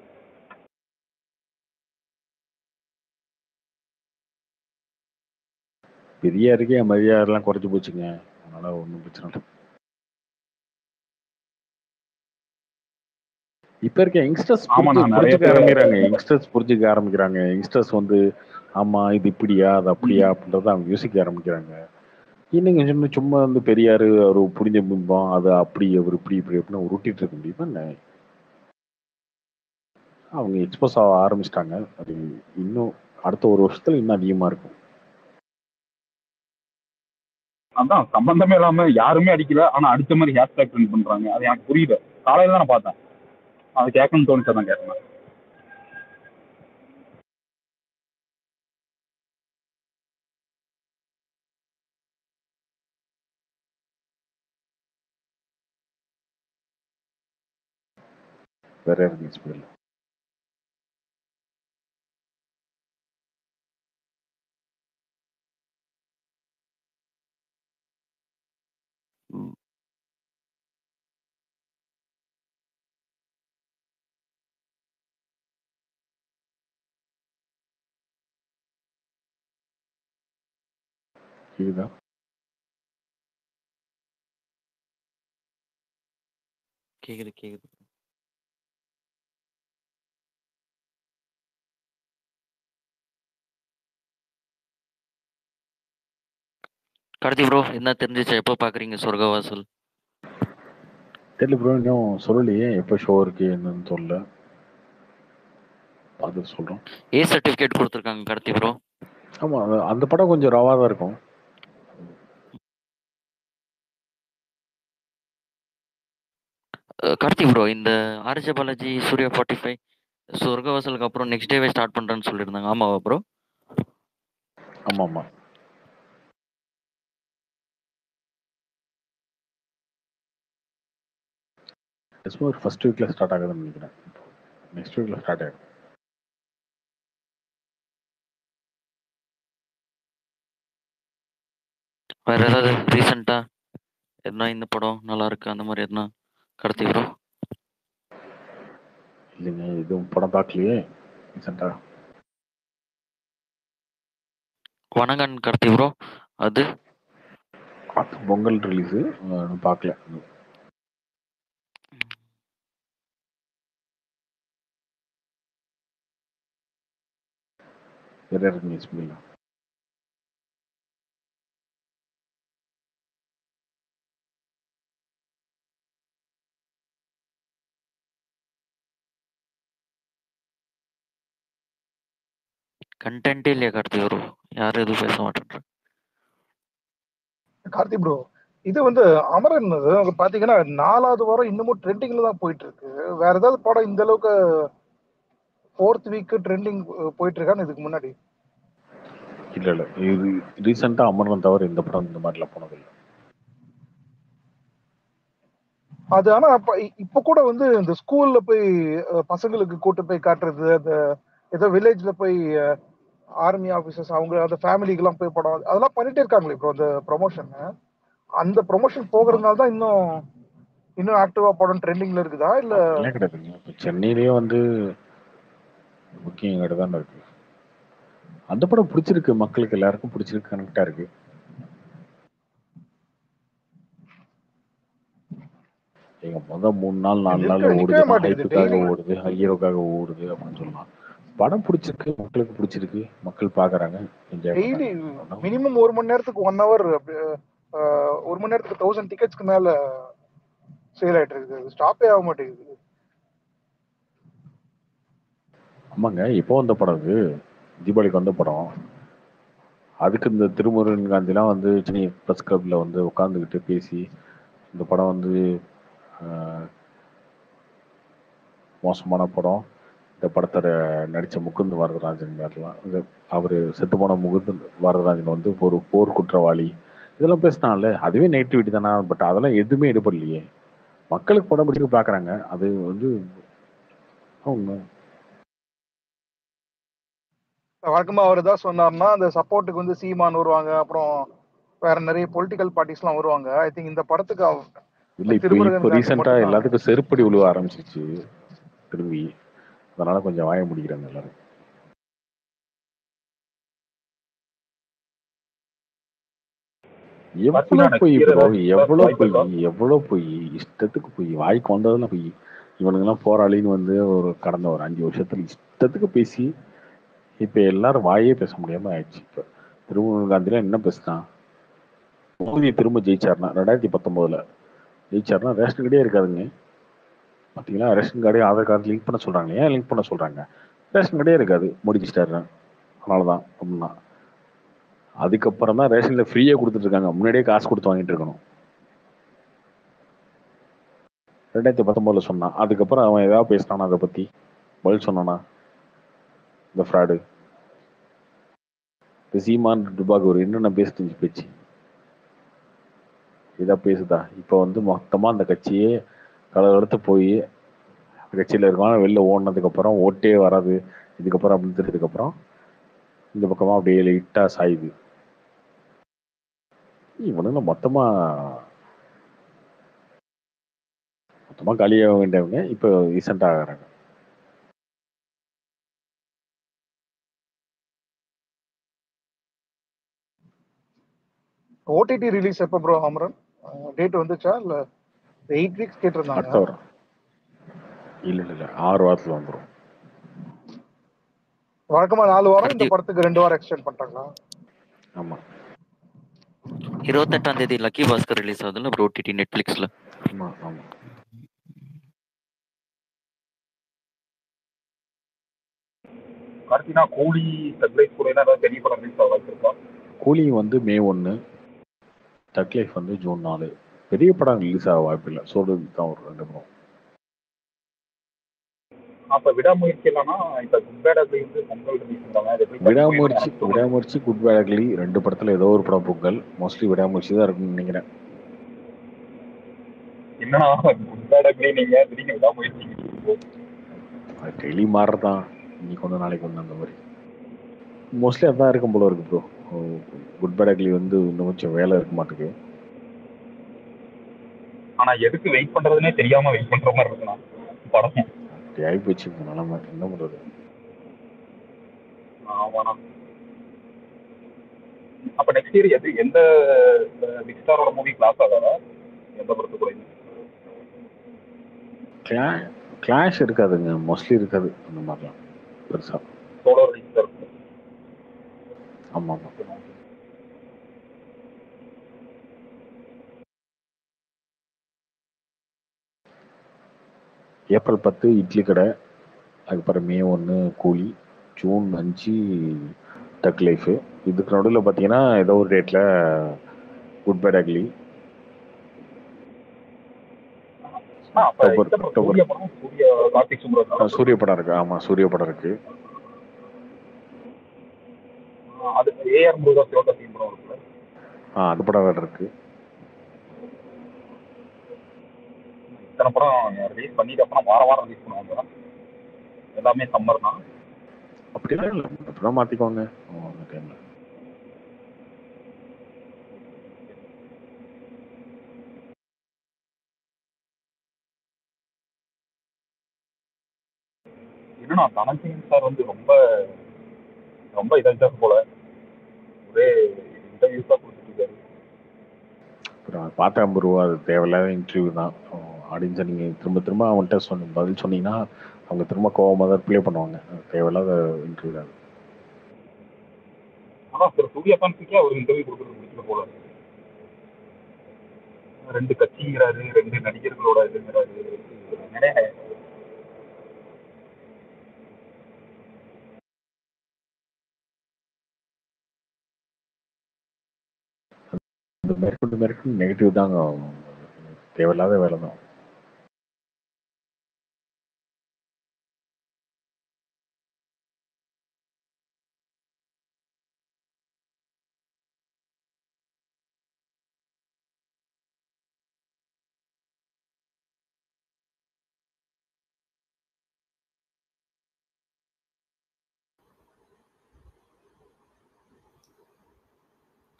பெரியாருக்கே என் மரியாதைலாம் குறைஞ்சி போச்சுங்க. அதனால ஒன்றும் பிரச்சனை இல்லை. இப்ப இருக்க யங்ஸ்டர்ஸ் புரிஞ்சுக்க பேர் ஆரம்பிக்கிறாங்க யங்ஸ்டர்ஸ் புரிஞ்சுக்க ஆரம்பிக்கிறாங்க. யங்ஸ்டர்ஸ் வந்து ஆமா இது இப்படியா அது அப்படியா அப்படின்றத அவங்க யோசிக்க ஆரம்பிக்கிறாங்க. இன்னும் சும்மா சும்மா வந்து பெரியாரு ஒரு புரிஞ்ச பிம்பம் அது அப்படி அவர் இப்படி இப்படி அப்படின்னு உருட்டிட்டு இருக்க முடியுமா என்ன? அவங்க எக்ஸ்போஸ் ஆக ஆரம்பிச்சிட்டாங்க. அது இன்னும் அடுத்த ஒரு வருஷத்துல இன்னும் அதிகமா இருக்கும். அதான் சம்பந்தமே இல்லாம யாருமே அடிக்கல. ஆனா அடிச்ச மாதிரி ஹேஷ்டேக் ட்ரெண்ட் பண்றாங்க. அது எனக்கு புரியல. காலையில தான் நான் பார்த்தேன். அது கேட்கணும்னு தோணுச்சு தான் கேட்டேன். வேற எதுவும் எக்ஸ்பீரியன்ஸ் கேக்குதா கேக்குது கேக்குது கார்த்தி ப்ரோ என்ன தெரிஞ்சிச்சா? எப்போ பாக்குறீங்க? சொர்க்கவாசல். தெரியல ப்ரோ இன்னும் சொல்லலையே. எப்போ ஷோ இருக்கு என்னன்னு சொல்லல பார்த்துட்டு சொல்றோம். ஏ சர்டிஃபிகேட் கொடுத்துருக்காங்க கார்த்தி ப்ரோ ஆமா அது- அந்த படம் கொஞ்சம் ரவா தான் இருக்கும். கார்த்தி ப்ரோ இந்த RJ Balaji Suriya forty five சொர்க்கவாசலுக்கு அப்புறம் நெக்ஸ்ட் டேவே ஸ்டார்ட் பண்றேன்னு சொல்லியிருந்தாங்க. ஆமாவா ப்ரோ ஆமா ஆமா டிசம்பர் ஃபர்ஸ்ட் வீக்ல ஸ்டார்ட் ஆகுதுன்னு நினைக்கிறேன். நெக்ஸ்ட் வீக்ல ஸ்டார்ட் ஆகும் வேற ஏதாவது ரீசெண்டா எதுனா இந்த படம் நல்லா இருக்கு? அந்த மாதிரி எதுனா? கார்த்தி ப்ரோ இல்லைங்க எதுவும் படம் பார்க்கலையே ரீசெண்டா வணங்கன் கார்த்தி ப்ரோ அது அது பொங்கல் ரிலீஸு பார்க்கல வேற இருக்கு கண்டென்ட்டே இல்லையா கார்த்தி? ப்ரோ யாரும் எதுவும் பேச மாட்டேன்றாங்க கார்த்தி ப்ரோ இது வந்து அமரன் பாத்தீங்கன்னா நாலாவது வாரம் இன்னமும் ட்ரெண்டிங்ல தான் போயிட்டு இருக்கு வேற ஏதாவது படம் இந்த அளவுக்கு ஃபோர்த் வீக் ட்ரெண்டிங் போயிட்டு இருக்கான்னு இதுக்கு முன்னாடி? இல்ல இல்ல. இது ரீசெண்டா அமர்னம் தவிர இந்த படம் இந்த மாதிரிலாம் போனதில்லை. அது ஆனா அப்ப இ- இப்ப கூட வந்து இந்த ஸ்கூல்ல போய் பசங்களுக்கு கூட்டு போய் காட்டுறது அந்த ஏதோ வில்லேஜ்ல போய் ஆர்மி ஆபீசர்ஸ் அவங்க அந்த ஃபேமிலிக்கு எல்லாம் போய் படம் அதெல்லாம் பண்ணிட்டே இருக்காங்களே இப்போ அந்த ப்ரொமோஷன் அந்த ப்ரொமோஷன் போகிறதுனால தான் இன்னும் இன்னும் ஆக்டிவா படம் ட்ரெண்டிங்ல இருக்குதா? இல்ல இப்போ சென்னையிலேயே வந்து புக்கிங் தான் இருக்கு. அந்த படம் பிடிச்சிருக்கு மக்களுக்கு எல்லாருக்கும் பிடிச்சிருக்கு கனெக்டா இருக்கு. எங்க மொதல் மூணு நாள் நாலு நாள் ஓடுது. ஹைப்புக்காக ஓடுது ஹீரோக்காக ஓடுது அப்படின்னு சொல்லலாம். படம் பிடிச்சிருக்கு மக்களுக்கு பிடிச்சிருக்கு. மக்கள் பாக்குறாங்க. டெய்லி மினிமம் ஒரு மணி நேரத்துக்கு ஒன் ஹவர் ஒரு மணி நேரத்துக்கு தௌசண்ட் டிக்கெட்ஸ்க்கு மேல சேல் ஆயிட்டு இருக்குது. ஸ்டாப்பே ஆக மாட்டேங்குது. ஆமாங்க. இப்போ வந்த படம் இது தீபாவளிக்கு வந்த படம். அதுக்கு இந்த திருமுருகன் காந்திலாம் வந்து சென்னை ப்ரெஸ் கிளப்ல வந்து உட்காந்துக்கிட்டு பேசி இந்த படம் வந்து மோசமான படம். இந்த படத்தை நடித்த முகுந்த் வரதராஜன் மாதிரிலாம் இது அவர் செத்து போன முகுந்த் வரதராஜன் வந்து ஒரு போர் குற்றவாளி. இதெல்லாம் பேசினால அதுவே நெகட்டிவிட்டி தானே? பட் அதெல்லாம் எதுவுமே எடுபடலையே. மக்களுக்கு படம் பிடிக்க பார்க்குறாங்க. அது வந்து அவங்க வழக்கமா அவர் தான் சொன்னார்னா அந்த சப்போர்ட்டுக்கு வந்து சீமான் வருவாங்க. அப்புறம் வேற நிறைய பொலிட்டிக்கல் பார்ட்டிஸ்லாம் வருவாங்க. ஐ திங்க் இந்த படத்துக்கு இல்லை இப்போ இப்போ. எல்லாத்துக்கும் செருப்படி விழுவ ஆரம்பிச்சிருச்சு. திரும்பி. அதனால கொஞ்சம் வாய முடிக்கிறாங்க எல்லாரும். எவ்வளோ பாத்தீங்கன்னா போய் கீரை ப்ரோ தான் எவ்வளோ வாய்ப்பு போய் இருக்கா? எவ்வளோ போய் இஷ்டத்துக்கு போய் வாய்க்கு வந்ததெல்லாம் போய் இவனுங்கெல்லாம் போராளின்னு வந்து ஒரு கடந்த ஒரு அஞ்சு வருஷத்துல இஷ்டத்துக்கு பேசி இப்போ எல்லாரும் வாயே பேச முடியாம ஆயிடுச்சு இப்போ. திருமண காந்திலாம் என்ன பேசினான்? மோடி திரும்ப ஜெயிச்சார்னா ரெண்டாயிரத்தி பத்தொம்போதுல ஜெயிச்சார்னா ரேஷன் கார்டே இருக்காதுங்க. பார்த்தீங்களா ரேஷன் கார்டே ஆதார் கார்டு லிங்க் பண்ண சொல்றாங்க. ஏன் லிங்க் பண்ண சொல்றாங்க? ரேஷன் கார்டே இருக்காது. மோடி அதனால தான் அப்படின்னா. அதுக்கப்புறம் தான் ரேஷனில் ஃப்ரீயா கொடுத்துட்டு இருக்காங்க. முன்னாடியே காசு கொடுத்து வாங்கிட்டு இருக்கணும். ரெண்டாயிரத்தி பத்தொன்பதுல சொன்னான் அதுக்கப்புறம் அவன் ஏதாவது பேசினானா அதை பத்தி? பதில் சொன்னானா? இந்த ஃப்ராடு இந்த சீமான் டுபாக் ஒரு என்னென்ன பேசிட்டு பேச்சு. இதாக பேசுதா. இப்போ வந்து மொத்தமா அந்த கட்சியே கலகலத்து போய் கட்சியில் இருக்கவங்க வெளில ஓடினதுக்கப்புறம் ஓட்டே வராது. இதுக்கப்புறம் அப்படின்றதுக்கப்புறம் இந்த பக்கமாக அப்படியே லைட்டாக சாயுது. இவனுங்க மொத்தமாக மொத்தமாக காலியாக வேண்டியவங்க இப்போ ரீசெண்டாக ஆகிறாங்க. ஓடிடி ரிலீஸ் எப்போ ப்ரோ அமரன்? டேட் வந்துச்சா இல்லை? எயிட் வீக்ஸ் அடுத்த கேட்டிருந்தாங்க வரும். இல்ல இல்ல இல்ல. ஆறு வாரத்துல வந்துரும். வழக்கமா நாலு வாரம் இந்த அடுத்து- படத்துக்கு ரெண்டு வாரம் எக்ஸ்டெண்ட் பண்றாங்களா? ஆமா. இருபத்தெட்டாம் தேதி லக்கி பாஸ்கர் ரிலீஸ் ஆகுதுல்ல ப்ரோ ஓடிடி நெட்ஃபிளிக்ஸ்ல. ஆமா ஆமா. கார்த்தினா கூலி சர்ப்ரைஸ் கூட ஏதாவது பெரிய படம் ரிலீஸ் ஆக கூலி வந்து மே ஒன்று டக் லைஃப் வந்து ஜூன் நாலு. பெரிய படம் ரிலீஸ் ஆக வாய்ப்பு இல்லை சொல்றது தான் ஒரு ரெண்டு படம். அப்ப விடாமுயற்சி இல்லைன்னா இப்ப கும்பேடாக்லி வந்து பொங்கல் ரிலீஸ் பண்றாங்க அது எப்படி விடாமுயற்சி விடாமுயற்சி குட் பேக்லி ரெண்டு படத்துல ஏதோ ஒரு படம் பொங்கல். மோஸ்ட்லி விடாமுயற்சி தான் இருக்கும்னு நினைக்கிறேன். என்னன்னா நீங்க? விடாமுயற்சி டெய்லி மாறுறதான் இன்னைக்கு ஒன்று நாளைக்கு ஒன்று அந்த மாதிரி. மோஸ்ட்லி அதான் இருக்கும் போல இருக்கு ப்ரோ குட் பேக்லி வந்து இன்னும் கொஞ்சம் வேலை இருக்க மாட்டேங்குது ஆனா எதுக்கு வெயிட் பண்றதுனே தெரியாம வெயிட் பண்ற மாதிரி இருக்குண்ணா படம். அப்படி ஆகி போச்சு இந்த நிலைமை என்ன பண்றது? ஆமாண்ணா. அப்ப நெக்ஸ்ட் இயர் எது எந்த பிக் ஸ்டாரோட மூவி கிளாஸ் ஆகாதா எந்த படத்து கூட கிளா கிளாஷ் இருக்காதுங்க மோஸ்ட்லி இருக்காது அந்த மாதிரிலாம் பெருசா. சோலோ ரிலீஸ் இருக்கும் ஆமா ஆமா ஏப்ரல் பத்து இட்லி கடை அதுக்கப்புறம் மே ஒன்று கூலி ஜூன் அஞ்சு டக் லைஃபு. இதுக்கு நடுவில் பார்த்தீங்கன்னா ஏதோ ஒரு டேட்டில் good bad ugly October, October. Suriya படம் இருக்கு. ஆமாம் சூரிய படம் இருக்கு. அது படம் வேறு இருக்கு. இத்தனை படம் ரிலீஸ் பண்ணிட்டு அப்புறம் வாரம் வாரம் ரிலீஸ் பண்ணுவாங்க எல்லாமே சம்மர் தான். அப்படிலாம் இல்லை. மாற்றிக்கோங்க அந்த டைமில் என்னன்னா தனஞ்சயன் சார் வந்து ரொம்ப ரொம்ப இதாகிட்டாரு போல. ஒரே இன்டர்வியூஸ் தான் கொடுத்துட்டு இருக்காரு. பார்த்தேன் ப்ரோ அது தேவையில்லாத இன்டர்வியூ தான். ஆடியன்ஸை நீங்கள் திரும்ப திரும்ப அவன்கிட்ட சொன்ன பதில் சொன்னீங்கன்னா அவங்க திரும்ப கோவமாக தான் ப்ளே பண்ணுவாங்க. அது தேவையில்லாத இன்டர்வியூ சூர்யா ஃபேன்ஸுக்கே அவர் இன்டர்வியூ கொடுக்குறது போல ரெண்டு கட்சிங்கிறாரு ரெண்டு நடிகர்களோட இதுங்கிறாரு. நிறைய மேற்கொண்டு மேற்கொண்டு நெகட்டிவ் தாங்க. தேவையில்லாத வேலை தான்.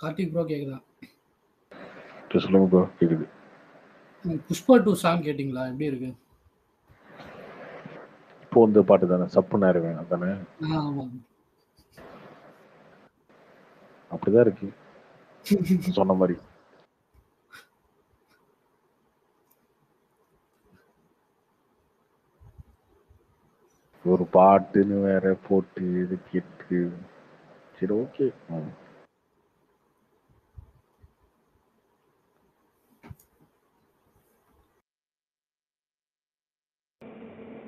கார்த்திக் ப்ரோ கேக்குதா? சொல்லுங்க ப்ரோ கேக்குது. புஷ்பா டூ சாங் கேட்டிங்களா? எப்படி இருக்கு? இப்போ வந்து பாட்டு தானே சப்பு நேரம் வேணும் தானே அப்படிதான் இருக்கு. சொன்ன மாதிரி. ஒரு பாட்டுன்னு வேற போட்டு இது கேட்டு சரி ஓகே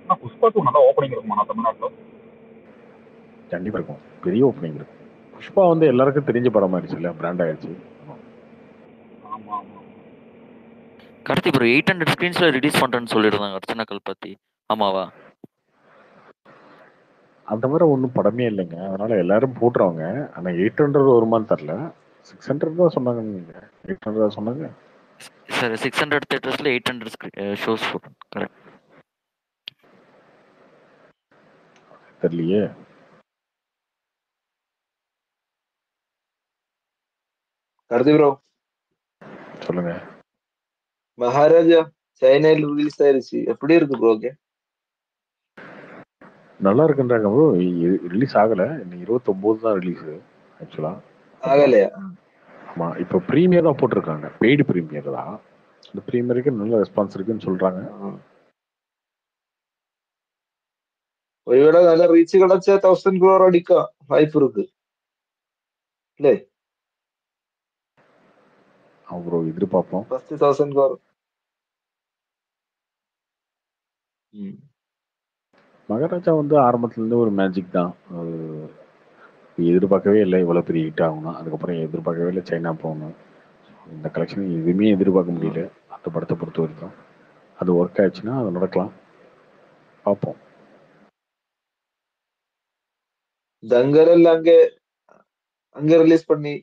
ஆனால் புஷ்பா டூ நல்லா ஓப்பனிங் இருக்குமா தமிழ்நாட்டில்? கண்டிப்பா இருக்கும். பெரிய ஓப்பனிங் இருக்கும். புஷ்பா வந்து எல்லாருக்கும் தெரிஞ்ச படம் ஆயிடுச்சு இல்ல பிராண்ட் ஆயிடுச்சு. ஆமாம் ஆமாம் கார்த்தி ப்ரோ எயிட் ஹண்ட்ரட் ஸ்க்ரீன்ஸ்ல ரிலீஸ் பண்றேன்னு சொல்லியிருந்தாங்க அர்ச்சனா கல்பத்தி. ஆமாவா? அந்த மாதிரி ஒன்றும் படமே இல்லைங்க. அதனால எல்லாரும் போட்டுருவாங்க. ஆனா எயிட் ஹண்ட்ரட் வருமான்னு தெரில. சிக்ஸ் ஹண்ட்ரட் தான் சொன்னாங்க நீங்க எயிட் ஹண்ட்ரட் தான் சொன்னாங்க. சார் சிக்ஸ் ஹண்ட்ரட் தேட்டர்ஸ்ல எயிட் ஹண்ட்ரட் ஷோஸ் கரெக்ட் தெரியலையே. கார்த்தி ப்ரோ சொல்லுங்க. மகாராஜா சைனால ரிலீஸ் ஆயிருச்சு. எப்படி இருக்கு ப்ரோ ஓகே நல்லா இருக்குன்றாங்க ப்ரோ ரிலீஸ் ஆகல. இன்னும் இருபத்தொம்போது தான் ரிலீஸ் ஆக்சுவலா ஆகலையா? ஆமா இப்போ ப்ரீமியர் தான் போட்டிருக்காங்க. பெய்டு ப்ரீமியர் தான். அந்த ப்ரீமியருக்கு நல்ல ரெஸ்பான்ஸ் இருக்குன்னு சொல்றாங்க. ஒருவேளை நல்ல ரீச் கிடைச்சா தௌசண்ட் குரோர் அடிக்கும் வாய்ப்பு இருக்கு இல்லை அப்புறம் எதிர்பார்ப்போம் ஃபர்ஸ்ட் தௌசண்ட் குரோர் மகாராஜா வந்து ஆரம்பத்துலேருந்து ஒரு மேஜிக் தான் எதிர்பார்க்கவே இல்லை இவ்வளோ பெரிய ஹிட் ஆகணும் அதுக்கப்புறம் எதிர்பார்க்கவே இல்லை சைனா போகணும் இந்த கலெக்ஷன் எதுவுமே எதிர்பார்க்க முடியல அந்த படத்தை பொறுத்த வரைக்கும் அது ஒர்க் ஆயிடுச்சுன்னா அது நடக்கலாம் பார்ப்போம் தங்கல் எல்லாம் அங்க அங்க ரிலீஸ் பண்ணி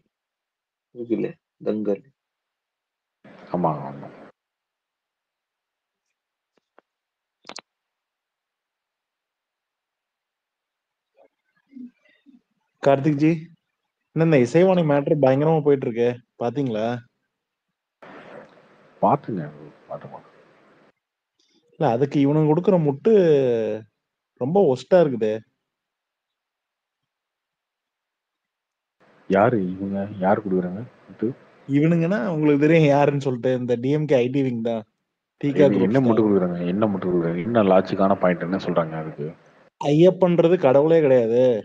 இருக்குல்ல தங்கல் ஆமா ஆமா. கார்த்திக் ஜி என்ன இந்த இசைவாணி மேட்ரு பயங்கரமா போயிட்டு இருக்கு பாத்தீங்களா பார்த்துங்க பார்த்து இல்ல அதுக்கு இவனுங்க கொடுக்குற முட்டு ரொம்ப ஒஸ்டா இருக்குது. யாரு? இவங்க யார் கொடுக்குறாங்க? இவனுங்கன்னா உங்களுக்கு தெரியும் யாருன்னு சொல்லிட்டு இந்த டிஎம்கே ஐடி விங் தான். தீகா என்ன- மட்டும். கொடுக்குறாங்க? என்ன மட்டும் கொடுக்குறாங்க? என்ன லாஜிக்கான பாயிண்ட் என்ன சொல்றாங்க அதுக்கு. ஐயப்பன்றது கடவுளே கிடையாது.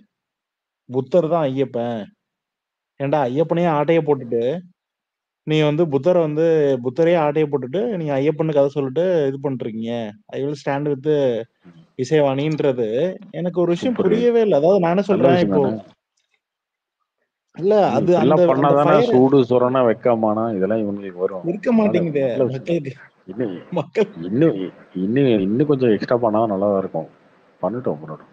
புத்தர் தான் ஐயப்பன். ஏன்டா ஐயப்பனையே ஆட்டைய போட்டுட்டு நீ வந்து புத்தரை வந்து புத்தரையே ஆட்டைய போட்டுட்டு நீங்க ஐயப்பனுக்கு கதை சொல்லிட்டு இது பண்றீங்க ஐ வில் ஸ்டாண்ட் வித் இசைவாணின்றது. எனக்கு ஒரு விஷயம். புரியவே இல்லை. அதாவது நான் சொல்றேன் இப்போ? இல்ல அது அந்த பண்ணாதானே சூடு சொரணா வைக்காமானா இதெல்லாம் இவங்களுக்கு வரும். இருக்க மாட்டேங்குது இன்னும் மக்கள். இன்னும் இன்னும் இன்னும் கொஞ்சம் எக்ஸ்ட்ரா பண்ணா நல்லா இருக்கும். பண்ணட்டும் பண்ணட்டும்.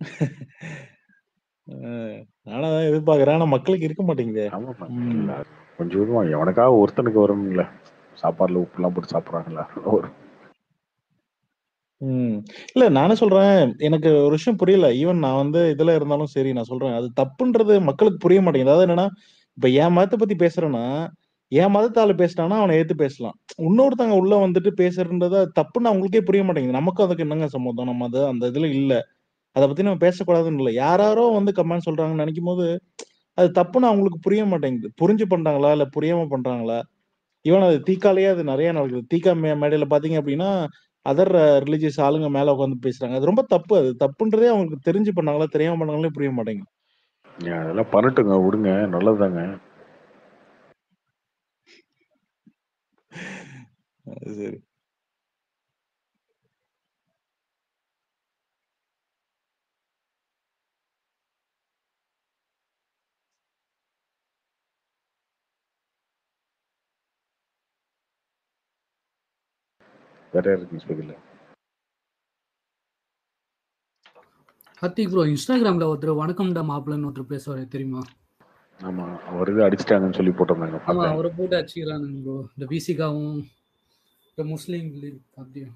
நானும் அதான் எதிர்பார்க்கறேன். ஆனா மக்களுக்கு இருக்க மாட்டேங்குது. கொஞ்சம் கொஞ்சமா எவனுக்காக ஒருத்தனுக்கு வரும்ல. சாப்பாடுல உப்பு எல்லாம் போட்டு சாப்பிடுறாங்களா ஒரு ம். இல்ல நானே சொல்றேன். எனக்கு ஒரு விஷயம் புரியல. ஈவன் நான் வந்து இதுல இருந்தாலும் சரி நான் சொல்றேன். அது தப்புன்றது மக்களுக்கு புரிய மாட்டேங்குது. அதாவது என்னன்னா இப்ப என் மதத்தை பத்தி பேசுறேன்னா என் மதத்தால பேசிட்டான்னா அவனை எடுத்து பேசலாம். இன்னொருத்தங்க உள்ள வந்துட்டு பேசுறதுன்றது அது தப்புன்னு அவங்களுக்கே புரிய மாட்டேங்குது. நமக்கும் அதுக்கு என்னங்க சம்மந்தம்? நம்ம அது அந்த இதுல இல்ல. அதை பத்தி நம்ம பேசக்கூடாதுன்னு இல்லை. யாராரோ வந்து கமெண்ட் சொல்றாங்கன்னு நினைக்கும்போது அது தப்புன்னு அவங்களுக்கு புரிய மாட்டேங்குது. புரிஞ்சு பண்றாங்களா? இல்ல புரியாம பண்றாங்களா? ஈவன் அது தீக்காலேயே அது நிறைய நடக்குது தீக்கா மே மேடையில பாத்தீங்க அப்படின்னா அதர் ரிலீஜியஸ் ஆளுங்க மேல உட்காந்து பேசுறாங்க. அது ரொம்ப தப்பு. அது தப்புன்றதே அவங்களுக்கு தெரிஞ்சு பண்ணாங்களா தெரியாம பண்ணாங்களே புரிய மாட்டேங்குது. அதெல்லாம் பண்ணட்டுங்க. விடுங்க. நல்லதுதாங்க. சரி. இருக்கு ஸ்பெக்கல கார்த்திக் ப்ரோ இன்ஸ்டாகிராம்ல ஒருத்தர் வணக்கம்டா மாப்பிள்ளன்னு ஒருத்தர் பேசுவாரு தெரியுமா? ஆமா அவர் இது அடிச்சிட்டாங்கன்னு சொல்லி போட்டிருந்தாங்க ஆமா அவரை போட்டு அடிச்சுக்கிறானுங்க ப்ரோ இந்த பிசிகாவும் இந்த முஸ்லீம் லீக் அப்படியும்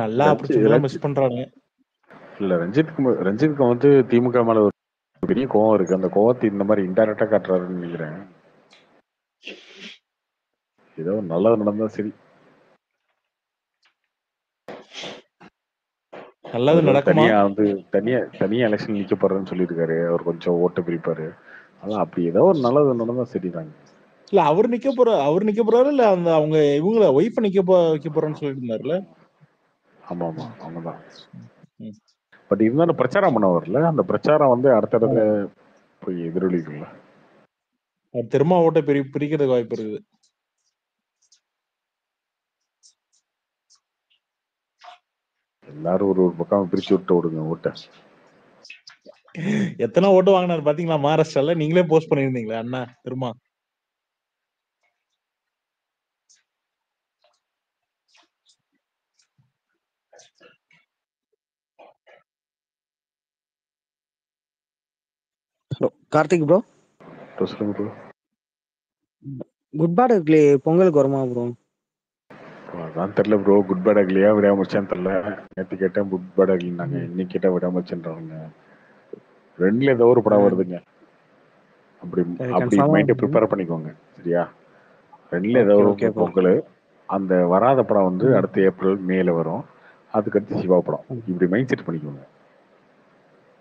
எல்லா ரஞ்சித் ஆப்பர்ச்சுனிட்டியும் மிஸ் ரஞ்சித் பண்றானுங்க இல்ல ரஞ்சித்க்கு ம- ரஞ்சித்க்கு வந்து திமுக மேல ஒரு பெரிய கோவம் இருக்கு. அந்த கோவத்தை இந்த மாதிரி இன்டைரக்டா காட்டுறாருன்னு நினைக்கிறேன். ஏதோ நல்லது நடந்தா சரி. நல்லது நடக்குமா? தனியா வந்து தனியா தனியா எலெக்ஷன் நிக்க போறேன்னு சொல்லியிருக்காரு. அவர் கொஞ்சம் ஓட்டு பிரிப்பாரு. அதான் அப்படி ஏதோ ஒரு நல்லது நடந்தா சரிதாங்க. இல்ல அவர் நிக்க போற அவர் நிக்க போறாரு இல்ல அந்த அவங்க இவங்கள ஒய்ஃப நிக்க போ வைக்க போறேன்னு சொல்லிட்டு இருந்தாருல ஆமா ஆமா. அவங்கதான். பட் இருந்தாலும் பிரச்சாரம் பண்ண வரல அந்த பிரச்சாரம் வந்து அடுத்தடுத்த. போய் எதிரொலிக்கும்ல. அவர் திரும்ப ஓட்டை பிரி பிரிக்கிறதுக்கு வாய்ப்பு இருக்குது. எல்லாரும் ஒரு ஒரு பக்கம் பிரிச்சு விட்டு விடுங்க ஓட்டை. எத்தனை ஓட்டு வாங்கினாரு பாத்தீங்களா? மகாராஷ்டிரால? நீங்களே போஸ்ட் பண்ணிருந்தீங்களே அண்ணா திரும்ப ஹலோ கார்த்திக் ப்ரோ சொல்லுங்க bro. குட் பேட் இட்லி பொங்கலுக்கு வருமா ப்ரோ அதான் தெரியல ப்ரோ குட் பேட் அக்லியா விடாமச்சான்னு தெரியல. நேற்று கேட்டேன் குட் பேட் அக்லினாங்க இன்னைக்கு கேட்டா விடாமச்சுன்றாங்க ரெண்டுல ஏதோ ஒரு படம் வருதுங்க. அப்படி அப்படி மைண்டை ப்ரிப்பேர் பண்ணிக்கோங்க சரியா? ரெண்டுல ஏதோ ஒரு ப்ரோ பொங்கல். அந்த வராத படம் வந்து அடுத்த ஏப்ரல் மேல வரும். அதுக்கு அடுத்து சிவா படம். இப்படி மைண்ட் செட் பண்ணிக்கோங்க